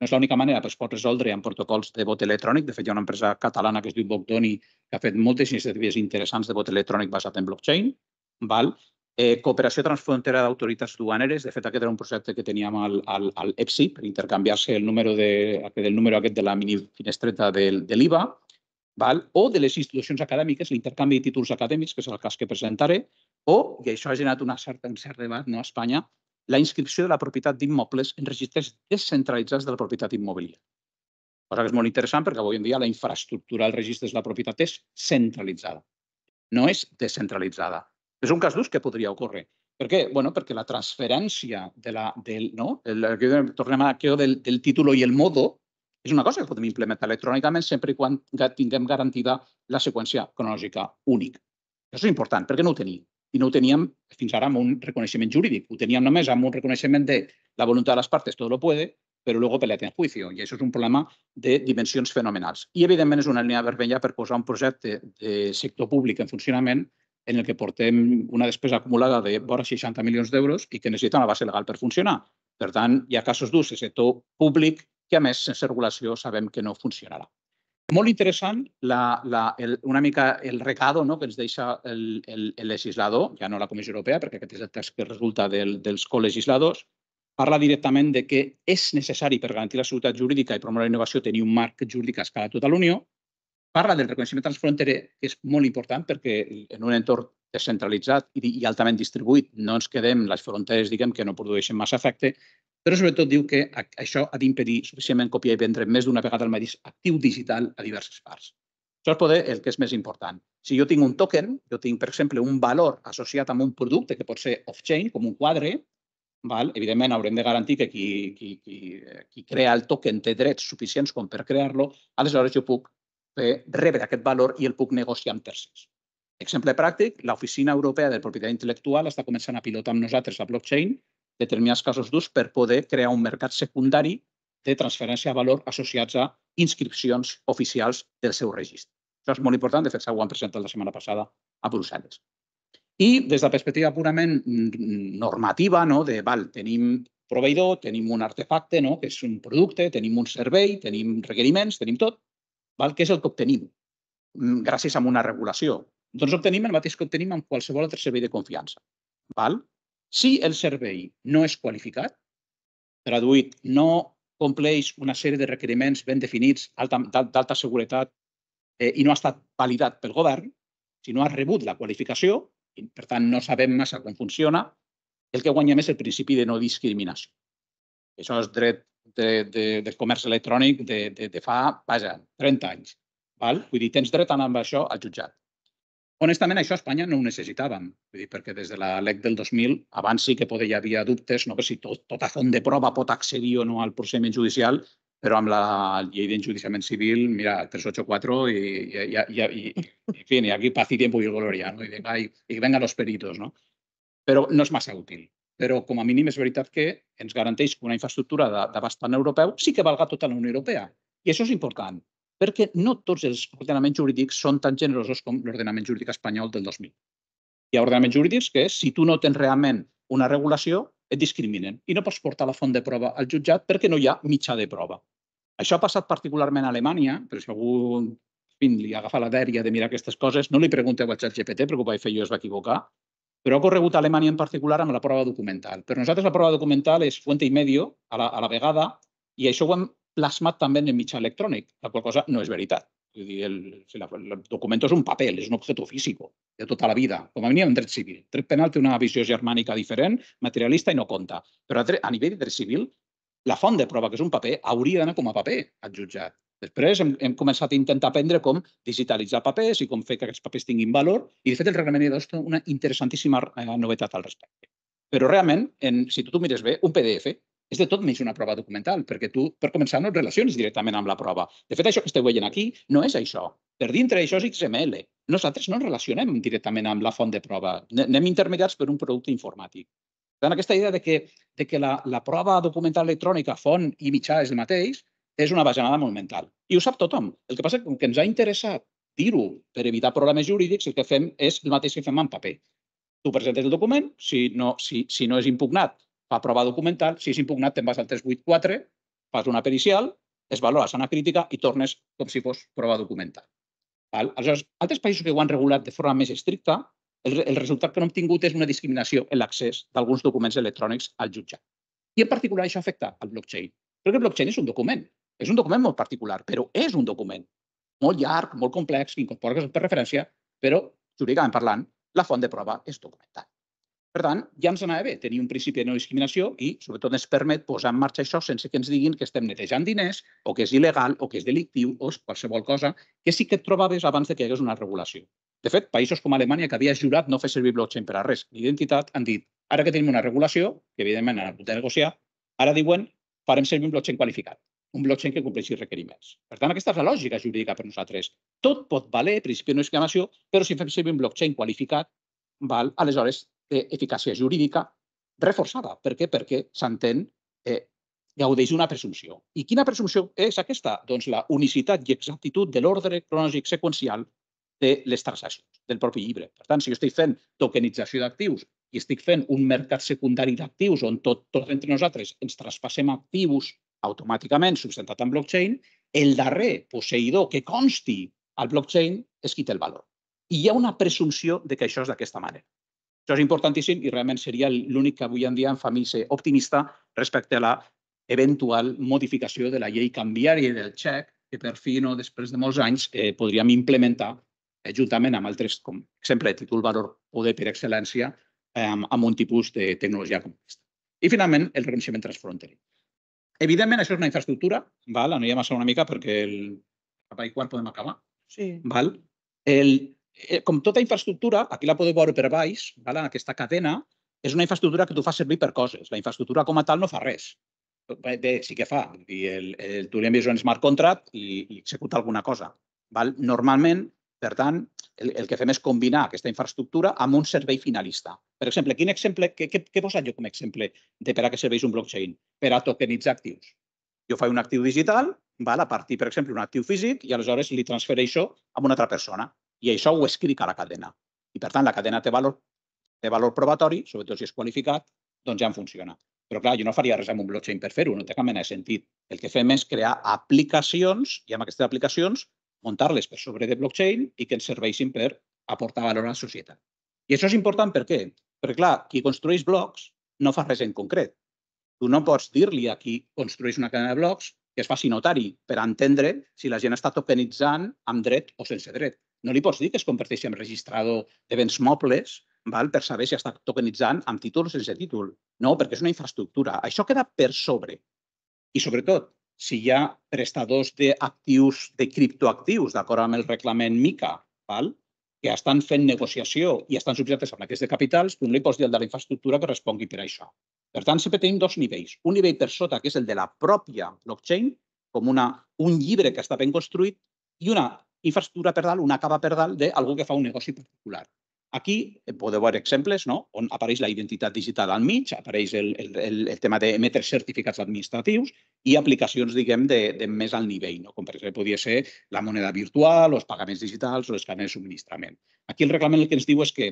No és l'única manera, però es pot resoldre amb protocols de vot electrònic. De fet, hi ha una empresa catalana que es diu Bogdoni que ha fet moltes iniciatives interessants de vot electrònic basat en blockchain Val? Eh, cooperació transfrontera d'autoritats duaneres. De fet, aquest era un projecte que teníem al, al, al EPSI per intercanviar-se el número de, el número aquest de la mini finestreta del, de l'IVA, val? o de les institucions acadèmiques, l'intercanvi de títols acadèmics, que és el cas que presentaré, o, i això ha generat una certa, un cert debat no, a Espanya, la inscripció de la propietat d'immobles en registres descentralitzats de la propietat immobiliària. Cosa que és molt interessant perquè avui en dia la infraestructura dels registres de la propietat és centralitzada, no és descentralitzada. És un cas d'ús que podria ocórrer. Per què? Bueno, perquè la transferència de la, del, no? el, tornem a aquello del, del títol i el modo és una cosa que podem implementar electrònicament sempre i quan tinguem garantida la seqüència cronològica única. Això és important, perquè no ho tenim. I no ho teníem fins ara amb un reconeixement jurídic. Ho teníem només amb un reconeixement de la voluntat de les partes, tot lo puede, però luego pelea en juicio. I això és un problema de dimensions fenomenals. I, evidentment, és una línia vermella per posar un projecte de sector públic en funcionament en el que portem una despesa acumulada de vora 60 milions d'euros i que necessita una base legal per funcionar. Per tant, hi ha casos d'ús de sector públic que, a més, sense regulació sabem que no funcionarà. Molt interessant la, la, el, una mica el recado no, que ens deixa el, el, el legislador, ja no la Comissió Europea, perquè aquest és el text que resulta del, dels colegisladors, parla directament de que és necessari per garantir la seguretat jurídica i promoure la innovació tenir un marc jurídic a escala de tota l'Unió Parla del reconeixement transfronterer, que és molt important perquè en un entorn descentralitzat i, i altament distribuït no ens quedem les fronteres, diguem, que no produeixen massa efecte, però sobretot diu que això ha d'impedir suficientment copiar i vendre més d'una vegada el mateix actiu digital a diverses parts. Això és poder el que és més important. Si jo tinc un token, jo tinc, per exemple, un valor associat amb un producte que pot ser off-chain, com un quadre, val? evidentment haurem de garantir que qui, qui, qui, qui crea el token té drets suficients com per crear-lo, aleshores jo puc eh, rebre aquest valor i el puc negociar amb tercers. Exemple pràctic, l'Oficina Europea de Propietat Intel·lectual està començant a pilotar amb nosaltres la blockchain determinats casos d'ús per poder crear un mercat secundari de transferència de valor associats a inscripcions oficials del seu registre. Això és molt important, de fet, s'ho han presentat la setmana passada a Brussel·les. I des de la perspectiva purament normativa, no, de val, tenim proveïdor, tenim un artefacte, no, que és un producte, tenim un servei, tenim requeriments, tenim tot, Val? Què és el que obtenim mm, gràcies a una regulació? Doncs obtenim el mateix que obtenim amb qualsevol altre servei de confiança. Val? Si el servei no és qualificat, traduït, no compleix una sèrie de requeriments ben definits d'alta seguretat eh, i no ha estat validat pel govern, si no ha rebut la qualificació, i per tant no sabem massa com funciona, el que guanya més el principi de no discriminació. Això és dret de, de, del comerç electrònic de, de, de fa, vaja, 30 anys. Val? Vull dir, tens dret a anar amb això al jutjat. Honestament, això a Espanya no ho necessitàvem, vull dir, perquè des de la LEC del 2000, abans sí que poder, hi havia dubtes, no? que si tot, tota font de prova pot accedir o no al procediment judicial, però amb la llei d'enjudiciament civil, mira, 384 i, i, i, i, i, en fi, aquí paz y tiempo y gloria, no? I, venga, i, i venga los peritos, no? Però no és massa útil però com a mínim és veritat que ens garanteix que una infraestructura d'abast europeu sí que valga tota la Unió Europea. I això és important, perquè no tots els ordenaments jurídics són tan generosos com l'ordenament jurídic espanyol del 2000. Hi ha ordenaments jurídics que, si tu no tens realment una regulació, et discriminen i no pots portar la font de prova al jutjat perquè no hi ha mitjà de prova. Això ha passat particularment a Alemanya, però si algú fin, li agafa la dèria de mirar aquestes coses, no li pregunteu al xat GPT, perquè ho vaig fer jo es va equivocar, però ha corregut a Alemanya en particular amb la prova documental. Per nosaltres la prova documental és fuente i medio a la, a la vegada i això ho hem plasmat també en el mitjà electrònic, la qual cosa no és veritat. És dir, el, el, el document és un paper, és un objecte físic. de tota la vida. Com a mínim en dret civil. El dret penal té una visió germànica diferent, materialista i no compta. Però a, a nivell de dret civil, la font de prova, que és un paper, hauria d'anar com a paper al jutjat. Després hem, hem començat a intentar aprendre com digitalitzar papers i com fer que aquests papers tinguin valor i, de fet, el reglament de té una interessantíssima eh, novetat al respecte. Però realment, en, si tu t'ho mires bé, un PDF és de tot menys una prova documental, perquè tu, per començar, no et relaciones directament amb la prova. De fet, això que esteu veient aquí no és això. Per dintre això és XML. Nosaltres no ens relacionem directament amb la font de prova. Anem intermediats per un producte informàtic. Per tant, aquesta idea de que, de que la, la prova documental electrònica, font i mitjà és el mateix, és una bajanada monumental. I ho sap tothom. El que passa és que ens ha interessat dir-ho per evitar problemes jurídics, el que fem és el mateix que fem en paper. Tu presentes el document, si no, si, si no és impugnat, fa prova documental, si és impugnat, te'n vas al 384, fas una pericial, es valora sana crítica i tornes com si fos prova documental. Val? Aleshores, altres països que ho han regulat de forma més estricta, el, el resultat que no hem tingut és una discriminació en l'accés d'alguns documents electrònics al jutjat. I en particular això afecta al blockchain. Perquè el blockchain és un document. És un document molt particular, però és un document molt llarg, molt complex, que incorpora per referència, però, jurídicament parlant, la font de prova és documental. Per tant, ja ens anava bé tenir un principi de no discriminació i, sobretot, ens permet posar en marxa això sense que ens diguin que estem netejant diners o que és il·legal o que és delictiu o qualsevol cosa que sí que et trobaves abans de que hi hagués una regulació. De fet, països com Alemanya, que havia jurat no fer servir blockchain per a res ni identitat, han dit, ara que tenim una regulació, que evidentment han hagut de negociar, ara diuen, farem servir un blockchain qualificat un blockchain que compleixi requeriments. Per tant, aquesta és la lògica jurídica per nosaltres. Tot pot valer, principi no exclamació, però si fem servir un blockchain qualificat, val, aleshores té eficàcia jurídica reforçada. Per què? Perquè s'entén eh, gaudeix d'una presumpció. I quina presumpció és aquesta? Doncs la unicitat i exactitud de l'ordre cronològic seqüencial de les transaccions del propi llibre. Per tant, si jo estic fent tokenització d'actius i estic fent un mercat secundari d'actius on tot, tot entre nosaltres ens traspassem actius automàticament substantat en blockchain, el darrer posseïdor que consti al blockchain és qui té el valor. I hi ha una presumpció de que això és d'aquesta manera. Això és importantíssim i realment seria l'únic que avui en dia em fa mi ser optimista respecte a la eventual modificació de la llei canviària del xec que per fi, no, després de molts anys, eh, podríem implementar eh, juntament amb altres, com exemple, títol valor poder per excel·lència, eh, amb un tipus de tecnologia com aquesta. I finalment, el reconeixement transfronterer. Evidentment, això és una infraestructura, val? anem a una mica perquè el... cap i quart podem acabar. Sí. Val? El, eh, com tota infraestructura, aquí la podeu veure per baix, val? en aquesta cadena, és una infraestructura que tu fas servir per coses. La infraestructura com a tal no fa res. Bé, sí que fa. I el, el, tu li envies un smart contract i, i executa alguna cosa. Val? Normalment, per tant, el, el que fem és combinar aquesta infraestructura amb un servei finalista. Per exemple, quin exemple, què, què, què he posat jo com a exemple de per a què serveix un blockchain? Per a tokenitzar actius. Jo faig un actiu digital, val, a partir, per exemple, un actiu físic, i aleshores li transfereixo a una altra persona. I això ho escric a la cadena. I, per tant, la cadena té valor, té valor probatori, sobretot si és qualificat, doncs ja en funciona. Però, clar, jo no faria res amb un blockchain per fer-ho, no té cap mena de sentit. El que fem és crear aplicacions i amb aquestes aplicacions muntar-les per sobre de blockchain i que ens serveixin per aportar valor a la societat. I això és important per què? Perquè, clar, qui construeix blocs no fa res en concret. Tu no pots dir-li a qui construeix una cadena de blocs que es faci notari per entendre si la gent està tokenitzant amb dret o sense dret. No li pots dir que es converteixi en registrador de béns mobles val, per saber si està tokenitzant amb títol o sense títol. No, perquè és una infraestructura. Això queda per sobre. I sobretot, si hi ha prestadors d'actius, de criptoactius, d'acord amb el reglament MICA, val? que estan fent negociació i estan subjectes a aquests de capitals, tu no li pots dir al de la infraestructura que respongui per això. Per tant, sempre tenim dos nivells. Un nivell per sota, que és el de la pròpia blockchain, com una, un llibre que està ben construït, i una infraestructura per dalt, una capa per dalt d'algú que fa un negoci particular. Aquí podeu veure exemples no? on apareix la identitat digital al mig, apareix el, el, el tema d'emetre certificats administratius i aplicacions, diguem, de, de més al nivell, no? com per exemple podria ser la moneda virtual, els pagaments digitals o les de subministrament. Aquí el reglament el que ens diu és que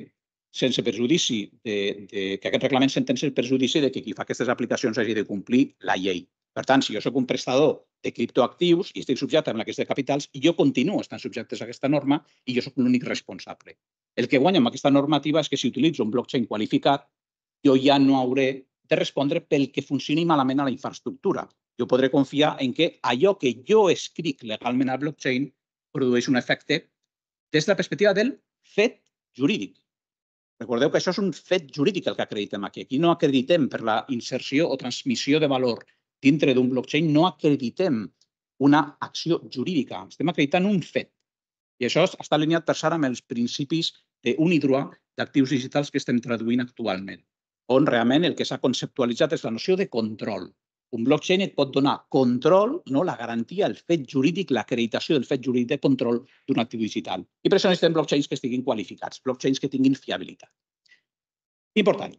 sense perjudici de, de, que aquest reglament s'entén sense perjudici de que qui fa aquestes aplicacions hagi de complir la llei. Per tant, si jo sóc un prestador de criptoactius i estic subjecte a aquestes capitals, jo continuo estant subjectes a aquesta norma i jo sóc l'únic responsable. El que guanya amb aquesta normativa és que si utilitzo un blockchain qualificat, jo ja no hauré de respondre pel que funcioni malament a la infraestructura. Jo podré confiar en que allò que jo escric legalment al blockchain produeix un efecte des de la perspectiva del fet jurídic. Recordeu que això és un fet jurídic el que acreditem aquí. Aquí no acreditem per la inserció o transmissió de valor dintre d'un blockchain, no acreditem una acció jurídica, estem acreditant un fet. I això està alineat per cert amb els principis d'UNIDROA d'actius digitals que estem traduint actualment, on realment el que s'ha conceptualitzat és la noció de control. Un blockchain et pot donar control, no la garantia, el fet jurídic, l'acreditació del fet jurídic de control d'un actiu digital. I per això necessitem blockchains que estiguin qualificats, blockchains que tinguin fiabilitat. Important.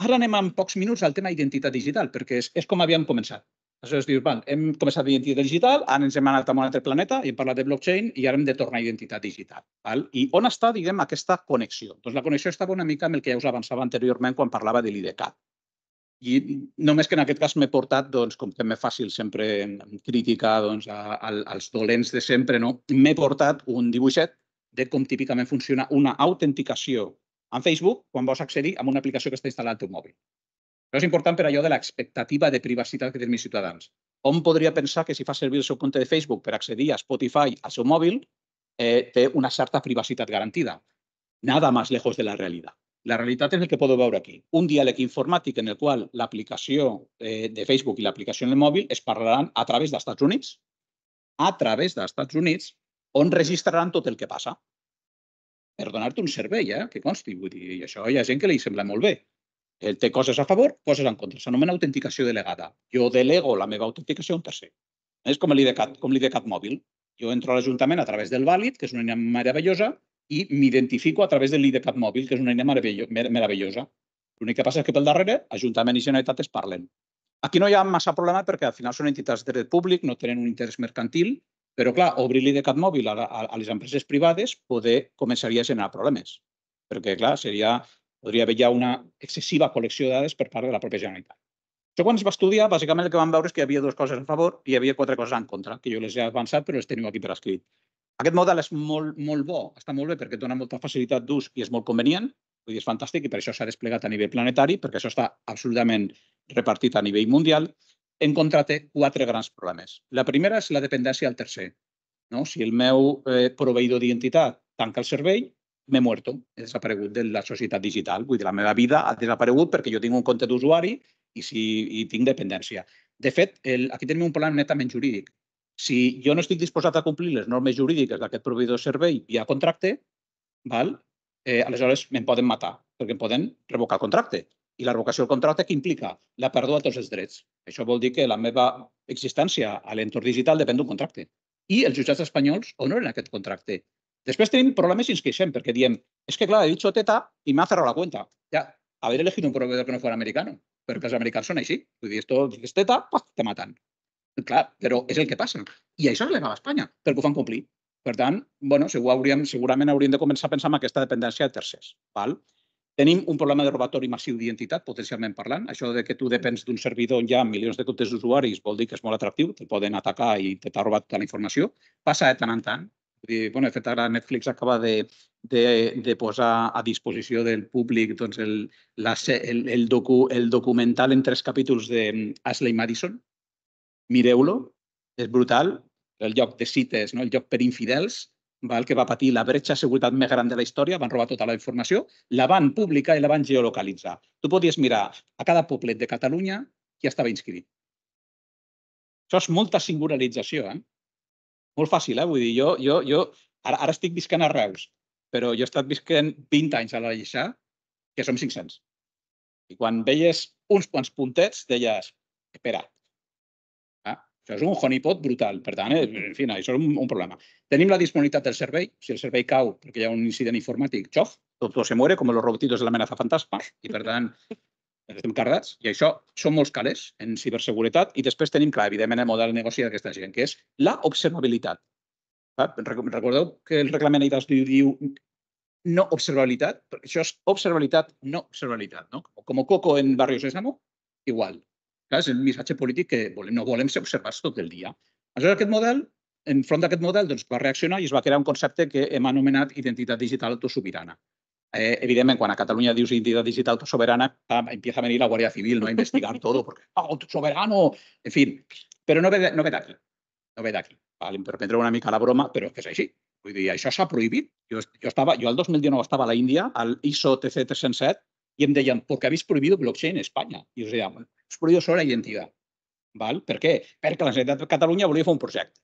Ara anem en pocs minuts al tema identitat digital, perquè és, és com havíem començat. Aleshores dius, val, hem començat d'identitat digital, ara ens hem anat a un altre planeta i hem parlat de blockchain i ara hem de tornar a identitat digital. Val? I on està, diguem, aquesta connexió? Doncs la connexió estava una mica amb el que ja us avançava anteriorment quan parlava de l'IDCAT. I només que en aquest cas m'he portat, doncs, com que m'és fàcil sempre criticar doncs, a, a, als dolents de sempre, no? m'he portat un dibuixet de com típicament funciona una autenticació en Facebook quan vols accedir a una aplicació que està instal·lat al teu mòbil. Això és important per allò de l'expectativa de privacitat que tenen els ciutadans. Hom podria pensar que si fa servir el seu compte de Facebook per accedir a Spotify al seu mòbil, eh, té una certa privacitat garantida. Nada más lejos de la realitat. La realitat és el que podeu veure aquí. Un diàleg informàtic en el qual l'aplicació eh, de Facebook i l'aplicació en el mòbil es parlaran a través dels Estats Units, a través dels Estats Units, on registraran tot el que passa. Per donar-te un servei, eh? que consti. Vull dir, això hi ha gent que li sembla molt bé. El té coses a favor, coses en contra. S'anomena autenticació delegada. Jo delego la meva autenticació a un tercer. És com l'IDCAT, com l'IDCAT mòbil. Jo entro a l'Ajuntament a través del vàlid, que és una eina meravellosa, i m'identifico a través de l'IDCAT mòbil, que és una eina meravellosa. L'únic que passa és que pel darrere, Ajuntament i Generalitat es parlen. Aquí no hi ha massa problema perquè al final són entitats de dret públic, no tenen un interès mercantil, però clar, obrir l'IDCAT mòbil a, a, a les empreses privades poder començaria a generar problemes. Perquè clar, seria, podria haver ja una excessiva col·lecció de dades per part de la pròpia Generalitat. Això quan es va estudiar, bàsicament el que vam veure és que hi havia dues coses a favor i hi havia quatre coses en contra, que jo les he avançat però les teniu aquí per escrit. Aquest model és molt, molt bo, està molt bé perquè dona molta facilitat d'ús i és molt convenient, vull dir, és fantàstic i per això s'ha desplegat a nivell planetari, perquè això està absolutament repartit a nivell mundial. En contra té quatre grans problemes. La primera és la dependència al tercer. No? Si el meu eh, proveïdor d'identitat tanca el servei, m'he muerto, he desaparegut de la societat digital. Vull dir, la meva vida ha desaparegut perquè jo tinc un compte d'usuari i, si, i tinc dependència. De fet, el, aquí tenim un problema netament jurídic. Si jo no estic disposat a complir les normes jurídiques d'aquest proveïdor de servei via contracte, val? Eh, aleshores me'n poden matar, perquè em poden revocar el contracte. I la revocació del contracte què implica? La pèrdua de tots els drets. Això vol dir que la meva existència a l'entorn digital depèn d'un contracte. I els jutjats espanyols honoren aquest contracte. Després tenim problemes i ens queixem, perquè diem, és que clar, he dit teta i m'ha cerrat la cuenta. Ja, haver elegit un proveïdor que no fos americano, perquè els americans són així. Vull dir, esto és teta, te matan. Clar, però és el que passa. I això és legal a Espanya, perquè ho fan complir. Per tant, bueno, segur hauríem, segurament hauríem de començar a pensar en aquesta dependència de tercers. Val? Tenim un problema de robatori massiu d'identitat, potencialment parlant. Això de que tu depens d'un servidor on hi ha milions de comptes d'usuaris vol dir que és molt atractiu, te poden atacar i t'ha robat tota la informació. Passa de tant en tant. Dir, bueno, de fet, ara Netflix acaba de, de, de posar a disposició del públic doncs, el, la, el, el, docu, el documental en tres capítols d'Ashley Madison, mireu-lo, és brutal, el lloc de cites, no? el lloc per infidels, val? que va patir la bretxa de seguretat més gran de la història, van robar tota la informació, la van publicar i la van geolocalitzar. Tu podies mirar a cada poblet de Catalunya qui estava inscrit. Això és molta singularització, eh? Molt fàcil, eh? Vull dir, jo, jo, jo ara, ara estic visquent a Reus, però jo he estat visquent 20 anys a la Lleixà, que som 500. I quan veies uns quants puntets, deies, espera, això és un honeypot brutal. Per tant, eh, en fi, això és un, un problema. Tenim la disponibilitat del servei. Si el servei cau perquè hi ha un incident informàtic, xof, tot se muere, com los robotitos de l'amenaça fantasma, i per tant, estem carregats. I això són molts calés en ciberseguretat. I després tenim, clar, evidentment, el model de negoci d'aquesta gent, que és la observabilitat. Recordeu que el reglament EIDAS diu no observabilitat? Això és observabilitat, no observabilitat. No? Com Coco en Barrio Sésamo, igual. Clar, és el missatge polític que volem, no volem ser observats tot el dia. Aleshores, aquest model, enfront d'aquest model, doncs, va reaccionar i es va crear un concepte que hem anomenat identitat digital autosobirana. Eh, evidentment, quan a Catalunya dius identitat digital autosoberana, empieza a venir la Guàrdia Civil ¿no? a investigar todo, porque oh, autosoberano, en fin. Però no ve, no ve d'aquí. No ve d'aquí. Vale, per prendre una mica la broma, però és que és així. Vull dir, això s'ha prohibit. Jo, jo, estava, jo el 2019 estava a la Índia, al ISO TC 307, i em deien, ¿por qué habéis prohibido blockchain en España? I us deia, es prohibido solo la identitat. Val? Per què? Perquè la Generalitat de Catalunya volia fer un projecte.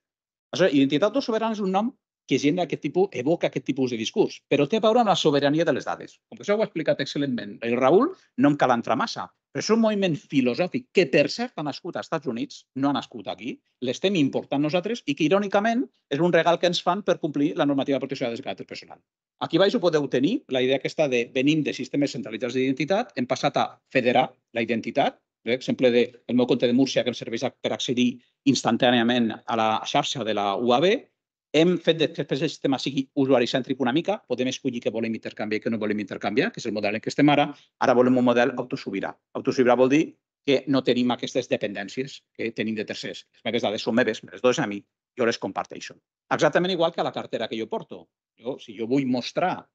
Aleshores, identitat soberana és un nom que genera aquest tipus, evoca aquest tipus de discurs, però té a veure amb la sobirania de les dades. Com que això ho ha explicat excel·lentment el Raül, no em cal entrar massa, però és un moviment filosòfic que, per cert, ha nascut als Estats Units, no ha nascut aquí, l'estem important nosaltres i que, irònicament, és un regal que ens fan per complir la normativa de protecció de dades de caràcter personal. Aquí baix ho podeu tenir, la idea aquesta de venim de sistemes centralitzats d'identitat, hem passat a federar la identitat, per exemple, del de, meu compte de Múrcia, que em serveix per accedir instantàniament a la xarxa de la UAB, hem fet que el sistema sigui usuari cèntric una mica, podem escollir que volem intercanviar i que no volem intercanviar, que és el model en què estem ara. Ara volem un model autosobirà. Autosobirà vol dir que no tenim aquestes dependències que tenim de tercers. Les meves dades són meves, me les dones a mi, jo les comparteixo. Exactament igual que la cartera que jo porto. Jo, si jo vull mostrar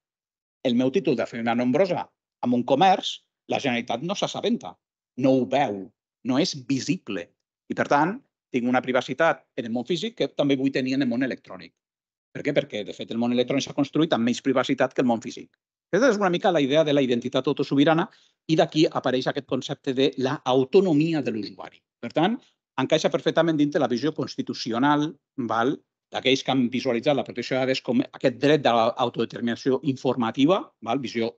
el meu títol de família nombrosa amb un comerç, la Generalitat no s'assabenta, no ho veu, no és visible. I, per tant, tinc una privacitat en el món físic que també vull tenir en el món electrònic. Per què? Perquè, de fet, el món electrònic s'ha construït amb menys privacitat que el món físic. Aquesta és una mica la idea de la identitat autosobirana i d'aquí apareix aquest concepte de l'autonomia de l'usuari. Per tant, encaixa perfectament dintre la visió constitucional val, d'aquells que han visualitzat la protecció de dades com aquest dret de l'autodeterminació informativa, val, visió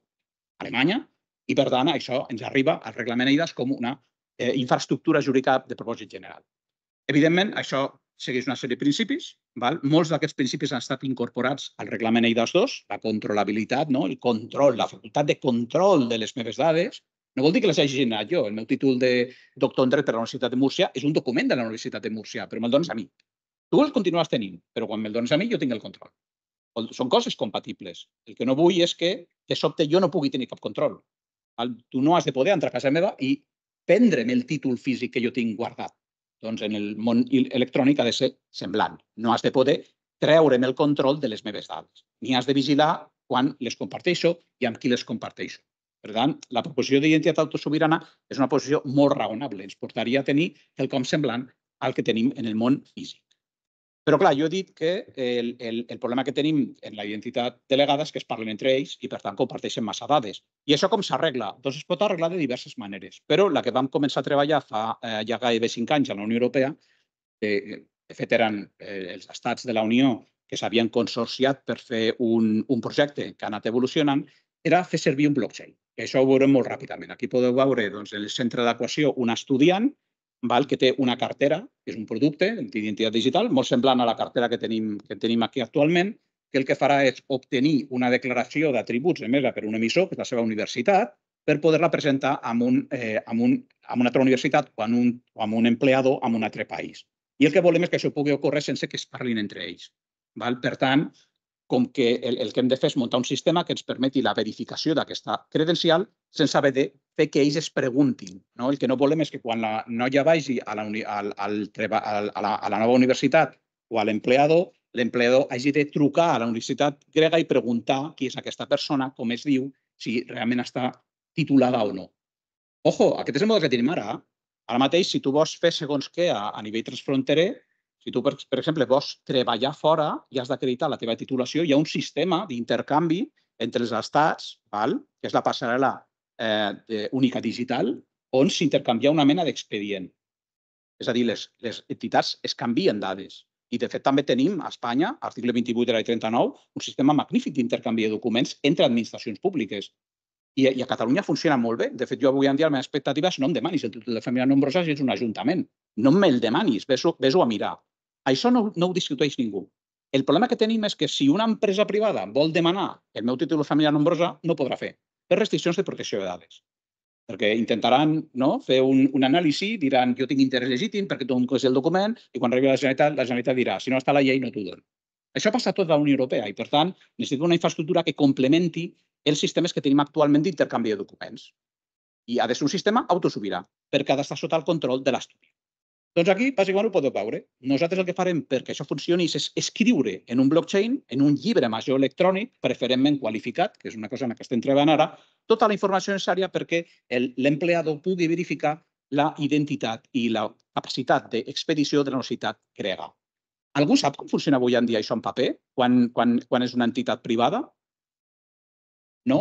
alemanya, i per tant això ens arriba al reglament EIDAS com una eh, infraestructura jurídica de propòsit general. Evidentment, això segueix una sèrie de principis. Val? Molts d'aquests principis han estat incorporats al reglament EIDAS 2, la controlabilitat, no? el control, la facultat de control de les meves dades. No vol dir que les hagi generat jo. El meu títol de doctor en dret per la Universitat de Múrcia és un document de la Universitat de Múrcia, però me'l dones a mi. Tu el continues tenint, però quan me'l dones a mi jo tinc el control. Són coses compatibles. El que no vull és que, de sobte, jo no pugui tenir cap control. Tu no has de poder entrar a casa meva i prendre'm el títol físic que jo tinc guardat doncs en el món electrònic ha de ser semblant. No has de poder treure'm el control de les meves dades, ni has de vigilar quan les comparteixo i amb qui les comparteixo. Per tant, la proposició d'identitat autosobirana és una posició molt raonable. Ens portaria a tenir el com semblant al que tenim en el món físic. Però clar, jo he dit que el, el, el problema que tenim en la identitat delegada és que es parlen entre ells i per tant comparteixen massa dades. I això com s'arregla? Doncs es pot arreglar de diverses maneres. Però la que vam començar a treballar fa eh, ja gairebé cinc anys a la Unió Europea, que de fet eren eh, els estats de la Unió que s'havien consorciat per fer un, un projecte que ha anat evolucionant, era fer servir un blockchain. I això ho veurem molt ràpidament. Aquí podeu veure doncs, en el centre d'equació un estudiant val? que té una cartera, que és un producte d'identitat digital, molt semblant a la cartera que tenim, que tenim aquí actualment, que el que farà és obtenir una declaració d'atributs emesa per un emissor, que és la seva universitat, per poder-la presentar amb, un, eh, amb, un, amb una altra universitat o amb, un, o amb un empleador en un altre país. I el que volem és que això pugui ocórrer sense que es parlin entre ells. Val? Per tant, com que el, el que hem de fer és muntar un sistema que ens permeti la verificació d'aquesta credencial sense haver de fer que ells es preguntin. No? El que no volem és que quan la noia vagi a la, al, al, a la, a la nova universitat o a l'empleador, l'empleador hagi de trucar a la universitat grega i preguntar qui és aquesta persona, com es diu, si realment està titulada o no. Ojo, aquest és el model que tenim ara. Ara mateix, si tu vols fer segons què a, a nivell transfronterer, si tu, per, per exemple, vols treballar fora i has d'acreditar la teva titulació, hi ha un sistema d'intercanvi entre els estats, val? que és la passarel·la eh, única digital, on s'intercanvia una mena d'expedient. És a dir, les, les entitats es canvien dades. I, de fet, també tenim a Espanya, article 28 de la 39, un sistema magnífic d'intercanvi de documents entre administracions públiques. I, I a Catalunya funciona molt bé. De fet, jo avui en dia la meva expectativa és no em demanis el títol de família nombrosa si ets un ajuntament. No me'l demanis, ves-ho ves a mirar. Això no, no ho discuteix ningú. El problema que tenim és que si una empresa privada vol demanar el meu títol de família nombrosa, no podrà fer, per restriccions de protecció de dades. Perquè intentaran no, fer un, un anàlisi, diran jo tinc interès legítim perquè tu és el document i quan arribi la Generalitat, la Generalitat dirà si no està la llei no t'ho dono. Això passa a tota la Unió Europea i, per tant, necessitem una infraestructura que complementi els sistemes que tenim actualment d'intercanvi de documents. I ha de ser un sistema autosobirà, perquè ha d'estar sota el control de l'estudi. Doncs aquí, bàsicament, ho podeu veure. Nosaltres el que farem perquè això funcioni és escriure en un blockchain, en un llibre major electrònic, preferentment qualificat, que és una cosa en que estem treballant ara, tota la informació necessària perquè l'empleador pugui verificar la identitat i la capacitat d'expedició de la universitat grega. Algú sap com funciona avui en dia això en paper, quan, quan, quan és una entitat privada? No?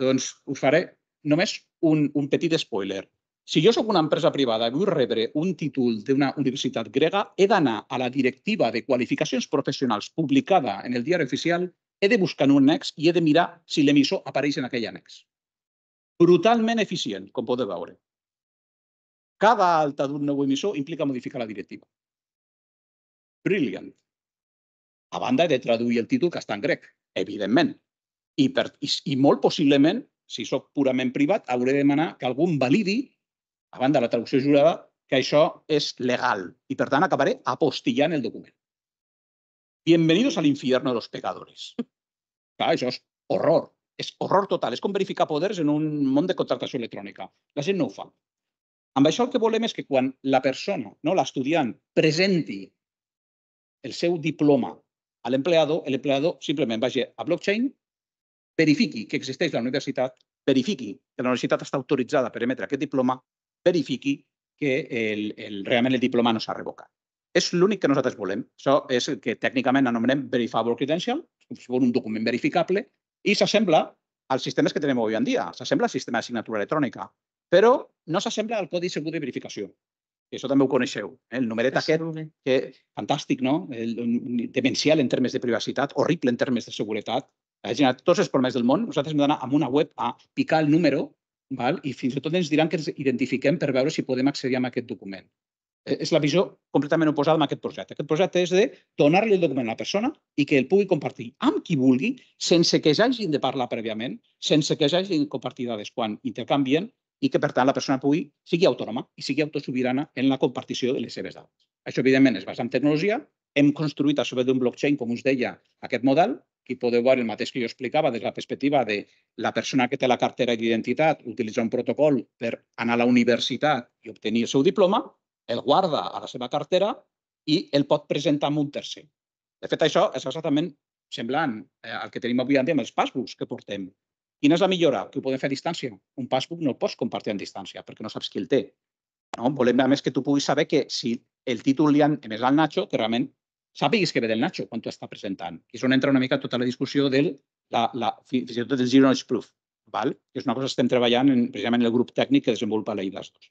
Doncs us faré només un, un petit spoiler. Si jo sóc una empresa privada i vull rebre un títol d'una universitat grega, he d'anar a la directiva de qualificacions professionals publicada en el diari oficial, he de buscar un annex i he de mirar si l'emissor apareix en aquell annex. Brutalment eficient, com podeu veure. Cada alta d'un nou emissor implica modificar la directiva. Brilliant. A banda de traduir el títol que està en grec, evidentment. I, per, i, i molt possiblement, si sóc purament privat, hauré de demanar que algú em validi, a banda de la traducció jurada, que això és legal. I, per tant, acabaré apostillant el document. Bienvenidos al infierno de los pecadores. Clar, això és horror. És horror total. És com verificar poders en un món de contractació electrònica. La gent no ho fa. Amb això el que volem és que quan la persona, no l'estudiant, presenti el seu diploma a l'empleador, l'empleador simplement vagi a blockchain, verifiqui que existeix la universitat, verifiqui que la universitat està autoritzada per emetre aquest diploma, verifiqui que el, el, realment el diploma no s'ha revocat. És l'únic que nosaltres volem. Això és el que tècnicament anomenem Verifiable Credential, un document verificable, i s'assembla als sistemes que tenim avui en dia. S'assembla al sistema de signatura electrònica, però no s'assembla al codi segur de verificació. I això també ho coneixeu. Eh? El numeret aquest, que fantàstic, no? El, demencial en termes de privacitat, horrible en termes de seguretat, ha generat tots els problemes del món. Nosaltres hem d'anar a una web a picar el número val? i fins i tot ens diran que ens identifiquem per veure si podem accedir a aquest document. Eh, és la visió completament oposada a aquest projecte. Aquest projecte és de donar-li el document a la persona i que el pugui compartir amb qui vulgui, sense que hagin de parlar prèviament, sense que hagin de compartir dades quan intercanvien i que, per tant, la persona pugui sigui autònoma i sigui autosobirana en la compartició de les seves dades. Això, evidentment, es basa en tecnologia. Hem construït a sobre d'un blockchain, com us deia, aquest model. Aquí podeu veure el mateix que jo explicava des de la perspectiva de la persona que té la cartera d'identitat, utilitza un protocol per anar a la universitat i obtenir el seu diploma, el guarda a la seva cartera i el pot presentar amb un tercer. De fet, això és exactament semblant eh, al que tenim avui en dia amb els passbooks que portem. Quina és la millora? Que ho podem fer a distància. Un passbook no el pots compartir a distància perquè no saps qui el té. No? Volem, a més, que tu puguis saber que si el títol li han emès al Nacho, que realment sàpiguis que ve del Nacho quan tu està presentant. I és on entra una mica tota la discussió del, la, la, fins i tot del Zero Knowledge Proof, val? és una cosa que estem treballant en, precisament en el grup tècnic que desenvolupa la IDAS 2.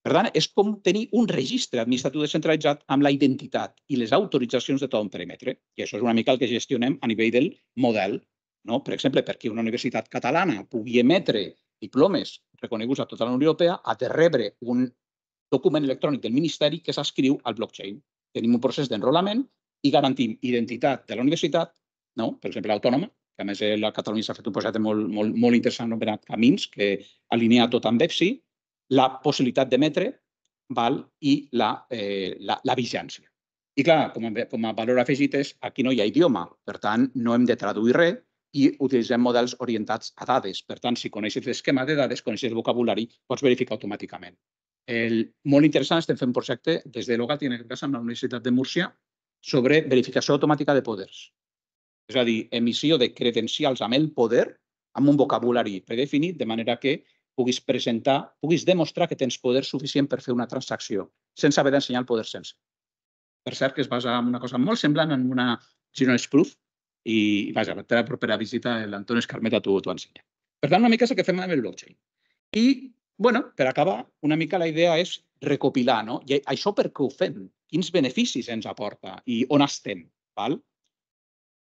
Per tant, és com tenir un registre administratiu descentralitzat amb la identitat i les autoritzacions de tot un perímetre. I això és una mica el que gestionem a nivell del model no? Per exemple, perquè una universitat catalana pugui emetre diplomes reconeguts a tota la Unió Europea, ha de rebre un document electrònic del Ministeri que s'escriu al blockchain. Tenim un procés d'enrolament i garantim identitat de la universitat, no? per exemple, autònoma, que a més eh, la Catalunya s'ha fet un projecte molt, molt, molt interessant anomenat Camins, que alinea tot amb EPSI, la possibilitat d'emetre val, i la, eh, la, la vigència. I clar, com a, com a valor afegit és, aquí no hi ha idioma, per tant, no hem de traduir res, i utilitzem models orientats a dades. Per tant, si coneixes l'esquema de dades, coneixes el vocabulari, pots verificar automàticament. El, molt interessant, estem fent projecte des de l'OGAT i en aquest cas amb la Universitat de Múrcia sobre verificació automàtica de poders. És a dir, emissió de credencials amb el poder amb un vocabulari predefinit, de manera que puguis presentar, puguis demostrar que tens poder suficient per fer una transacció, sense haver d'ensenyar el poder sense. Per cert, que es basa en una cosa molt semblant en una Zero Proof, i, vaja, la teva propera visita, l'Antoni Escarmeta t'ho ensenya. Per tant, una mica és el que fem amb el blockchain. I, bueno, per acabar, una mica la idea és recopilar, no? I això per què ho fem? Quins beneficis ens aporta i on estem? Val?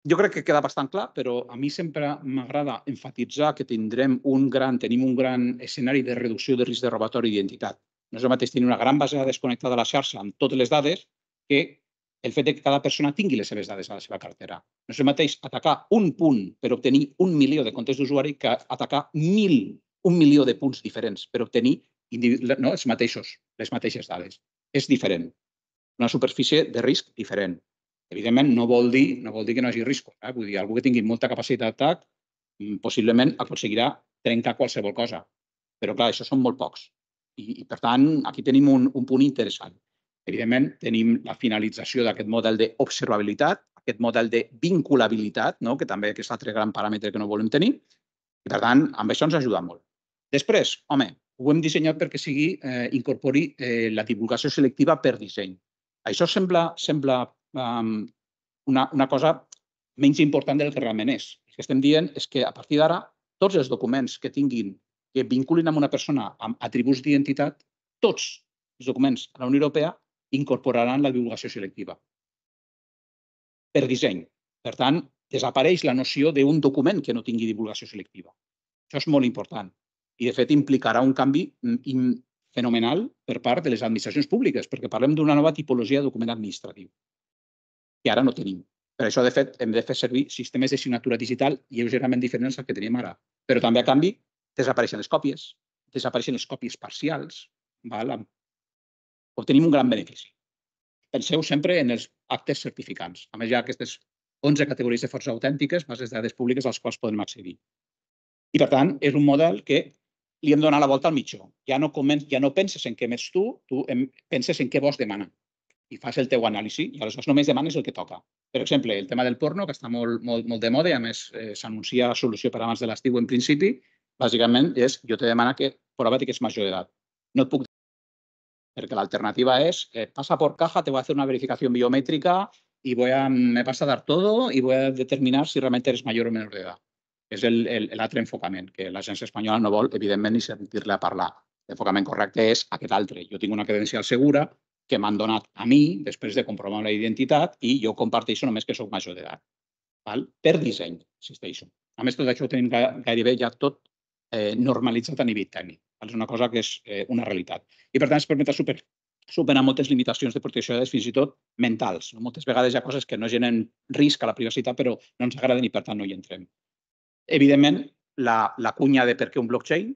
Jo crec que queda bastant clar, però a mi sempre m'agrada enfatitzar que tindrem un gran, tenim un gran escenari de reducció de risc de robatori d'identitat. No és el mateix tenir una gran base de desconnectada a la xarxa amb totes les dades que el fet que cada persona tingui les seves dades a la seva cartera. No és el mateix atacar un punt per obtenir un milió de comptes d'usuari que atacar mil, un milió de punts diferents per obtenir no, els mateixos, les mateixes dades. És diferent. Una superfície de risc diferent. Evidentment, no vol dir, no vol dir que no hi hagi risc. Eh? Vull dir, algú que tingui molta capacitat d'atac mm, possiblement aconseguirà trencar qualsevol cosa. Però, clar, això són molt pocs. I, i per tant, aquí tenim un, un punt interessant. Evidentment, tenim la finalització d'aquest model d'observabilitat, aquest model de vinculabilitat, no? que també és l'altre gran paràmetre que no volem tenir. I, per tant, amb això ens ajuda molt. Després, home, ho hem dissenyat perquè sigui, eh, incorpori eh, la divulgació selectiva per disseny. Això sembla, sembla um, una, una cosa menys important del que realment és. El que estem dient és que a partir d'ara tots els documents que tinguin que vinculin amb una persona amb atributs d'identitat, tots els documents a la Unió Europea incorporaran la divulgació selectiva. Per disseny. Per tant, desapareix la noció d'un document que no tingui divulgació selectiva. Això és molt important. I, de fet, implicarà un canvi fenomenal per part de les administracions públiques, perquè parlem d'una nova tipologia de document administratiu, que ara no tenim. Per això, de fet, hem de fer servir sistemes de signatura digital lleugerament diferents al que tenim ara. Però també, a canvi, desapareixen les còpies, desapareixen les còpies parcials, val? obtenim un gran benefici. Penseu sempre en els actes certificants. A més, hi ha aquestes 11 categories de forces autèntiques, bases de dades públiques als quals podem accedir. I, per tant, és un model que li hem donat la volta al mitjó. Ja no, comen, ja no penses en què més tu, tu penses en què vols demanar i fas el teu anàlisi i aleshores només demanes el que toca. Per exemple, el tema del porno, que està molt, molt, molt de moda i a més eh, s'anuncia solució per abans de l'estiu en principi, bàsicament és jo te demana que prova que és major d'edat. No et puc perquè l'alternativa és eh, pasa por caja, te voy a hacer una verificación biométrica y voy a, me vas a dar todo y voy a determinar si realmente eres mayor o menor de edad és l'altre enfocament, que l'agència espanyola no vol, evidentment, ni sentir-la parlar. L'enfocament correcte és aquest altre. Jo tinc una credencial segura que m'han donat a mi després de comprovar la identitat i jo comparteixo només que sóc major d'edat. Per disseny, insisteixo. A més, tot això ho tenim gairebé ja tot eh, normalitzat a nivell tècnic. És una cosa que és eh, una realitat. I, per tant, es permet super, superar moltes limitacions de protecció de dades, fins i tot mentals. Moltes vegades hi ha coses que no generen risc a la privacitat, però no ens agraden i, per tant, no hi entrem. Evidentment, la, la cunya de per què un blockchain.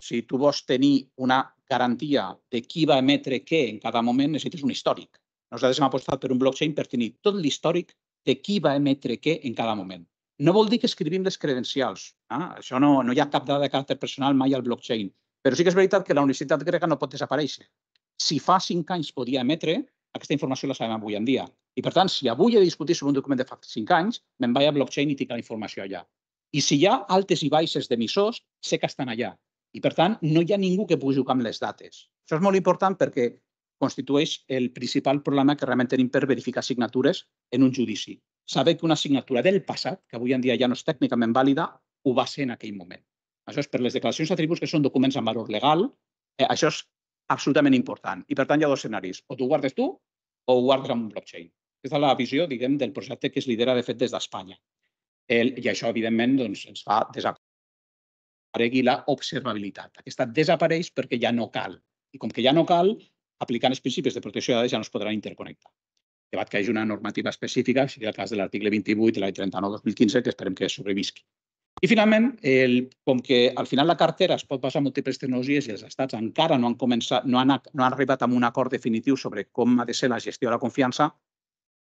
Si tu vols tenir una garantia de qui va emetre què en cada moment, necessites un històric. Nosaltres hem apostat per un blockchain per tenir tot l'històric de qui va emetre què en cada moment. No vol dir que escrivim les credencials. Eh? Això no, no hi ha cap dada de caràcter personal mai al blockchain. Però sí que és veritat que la universitat grega no pot desaparèixer. Si fa cinc anys podia emetre, aquesta informació la sabem avui en dia. I per tant, si avui he de discutir sobre un document de fa cinc anys, me'n vaig a blockchain i tinc la informació allà. I si hi ha altes i baixes d'emissors, sé que estan allà. I, per tant, no hi ha ningú que pugui jugar amb les dates. Això és molt important perquè constitueix el principal problema que realment tenim per verificar signatures en un judici. Saber que una signatura del passat, que avui en dia ja no és tècnicament vàlida, ho va ser en aquell moment. Això és per les declaracions d'atributs que són documents amb valor legal, eh, això és absolutament important. I per tant hi ha dos escenaris. O tu guardes tu o ho guardes amb un blockchain. Aquesta és la visió, diguem, del projecte que es lidera, de fet, des d'Espanya. El, I això, evidentment, doncs, ens fa desaparegui la observabilitat. Aquesta desapareix perquè ja no cal. I com que ja no cal, aplicant els principis de protecció de dades ja no es podran interconnectar. Llevat que hi hagi una normativa específica, seria el cas de l'article 28 i la 39-2015, que esperem que sobrevisqui. I finalment, el, com que al final la cartera es pot basar en múltiples tecnologies i els estats encara no han, començat, no han, no han arribat a un acord definitiu sobre com ha de ser la gestió de la confiança,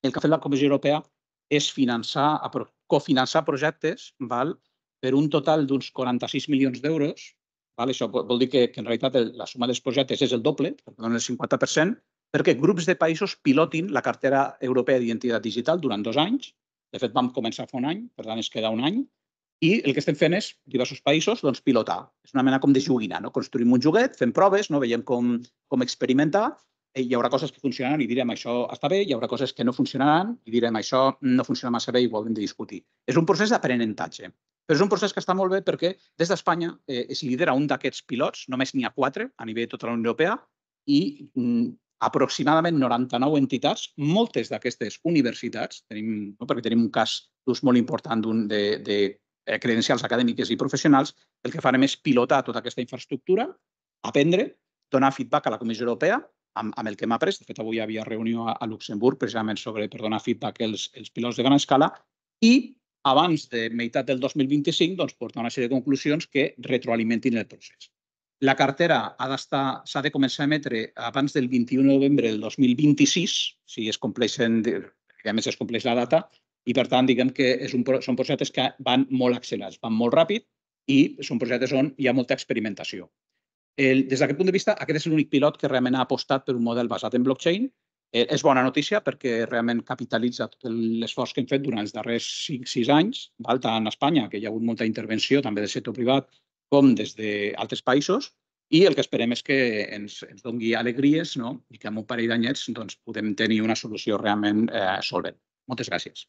el que ha fet la Comissió Europea és finançar, cofinançar projectes val, per un total d'uns 46 milions d'euros. Això vol dir que, que en realitat el, la suma dels projectes és el doble, dona el 50%, perquè grups de països pilotin la cartera europea d'identitat digital durant dos anys. De fet, vam començar fa un any, per tant, es queda un any. I el que estem fent és, diversos països, doncs, pilotar. És una mena com de joguina, no? Construïm un joguet, fem proves, no? veiem com, com experimentar hi haurà coses que funcionaran i direm això està bé, hi haurà coses que no funcionaran i direm això no funciona massa bé i ho haurem de discutir. És un procés d'aprenentatge, però és un procés que està molt bé perquè des d'Espanya eh, es lidera un d'aquests pilots, només n'hi ha quatre a nivell de tota la Unió Europea i mm, aproximadament 99 entitats, moltes d'aquestes universitats, tenim, no, perquè tenim un cas d'ús molt important de, de eh, credencials acadèmiques i professionals, el que farem és pilotar tota aquesta infraestructura, aprendre, donar feedback a la Comissió Europea amb, amb el que hem après. De fet, avui hi havia reunió a, a Luxemburg precisament sobre per donar feedback als, als pilots de gran escala i abans de meitat del 2025 doncs, portar una sèrie de conclusions que retroalimentin el procés. La cartera s'ha de començar a emetre abans del 21 de novembre del 2026, si es compleixen, a més es compleix la data, i per tant, diguem que és un, són projectes que van molt accelerats, van molt ràpid i són projectes on hi ha molta experimentació. El, des d'aquest punt de vista, aquest és l'únic pilot que realment ha apostat per un model basat en blockchain. Eh, és bona notícia perquè realment capitalitza tot l'esforç que hem fet durant els darrers 5-6 anys, val? tant a Espanya, que hi ha hagut molta intervenció també del sector privat, com des d'altres països, i el que esperem és que ens, ens dongui alegries no? i que en un parell d'anyets doncs, podem tenir una solució realment eh, solvent. Moltes gràcies.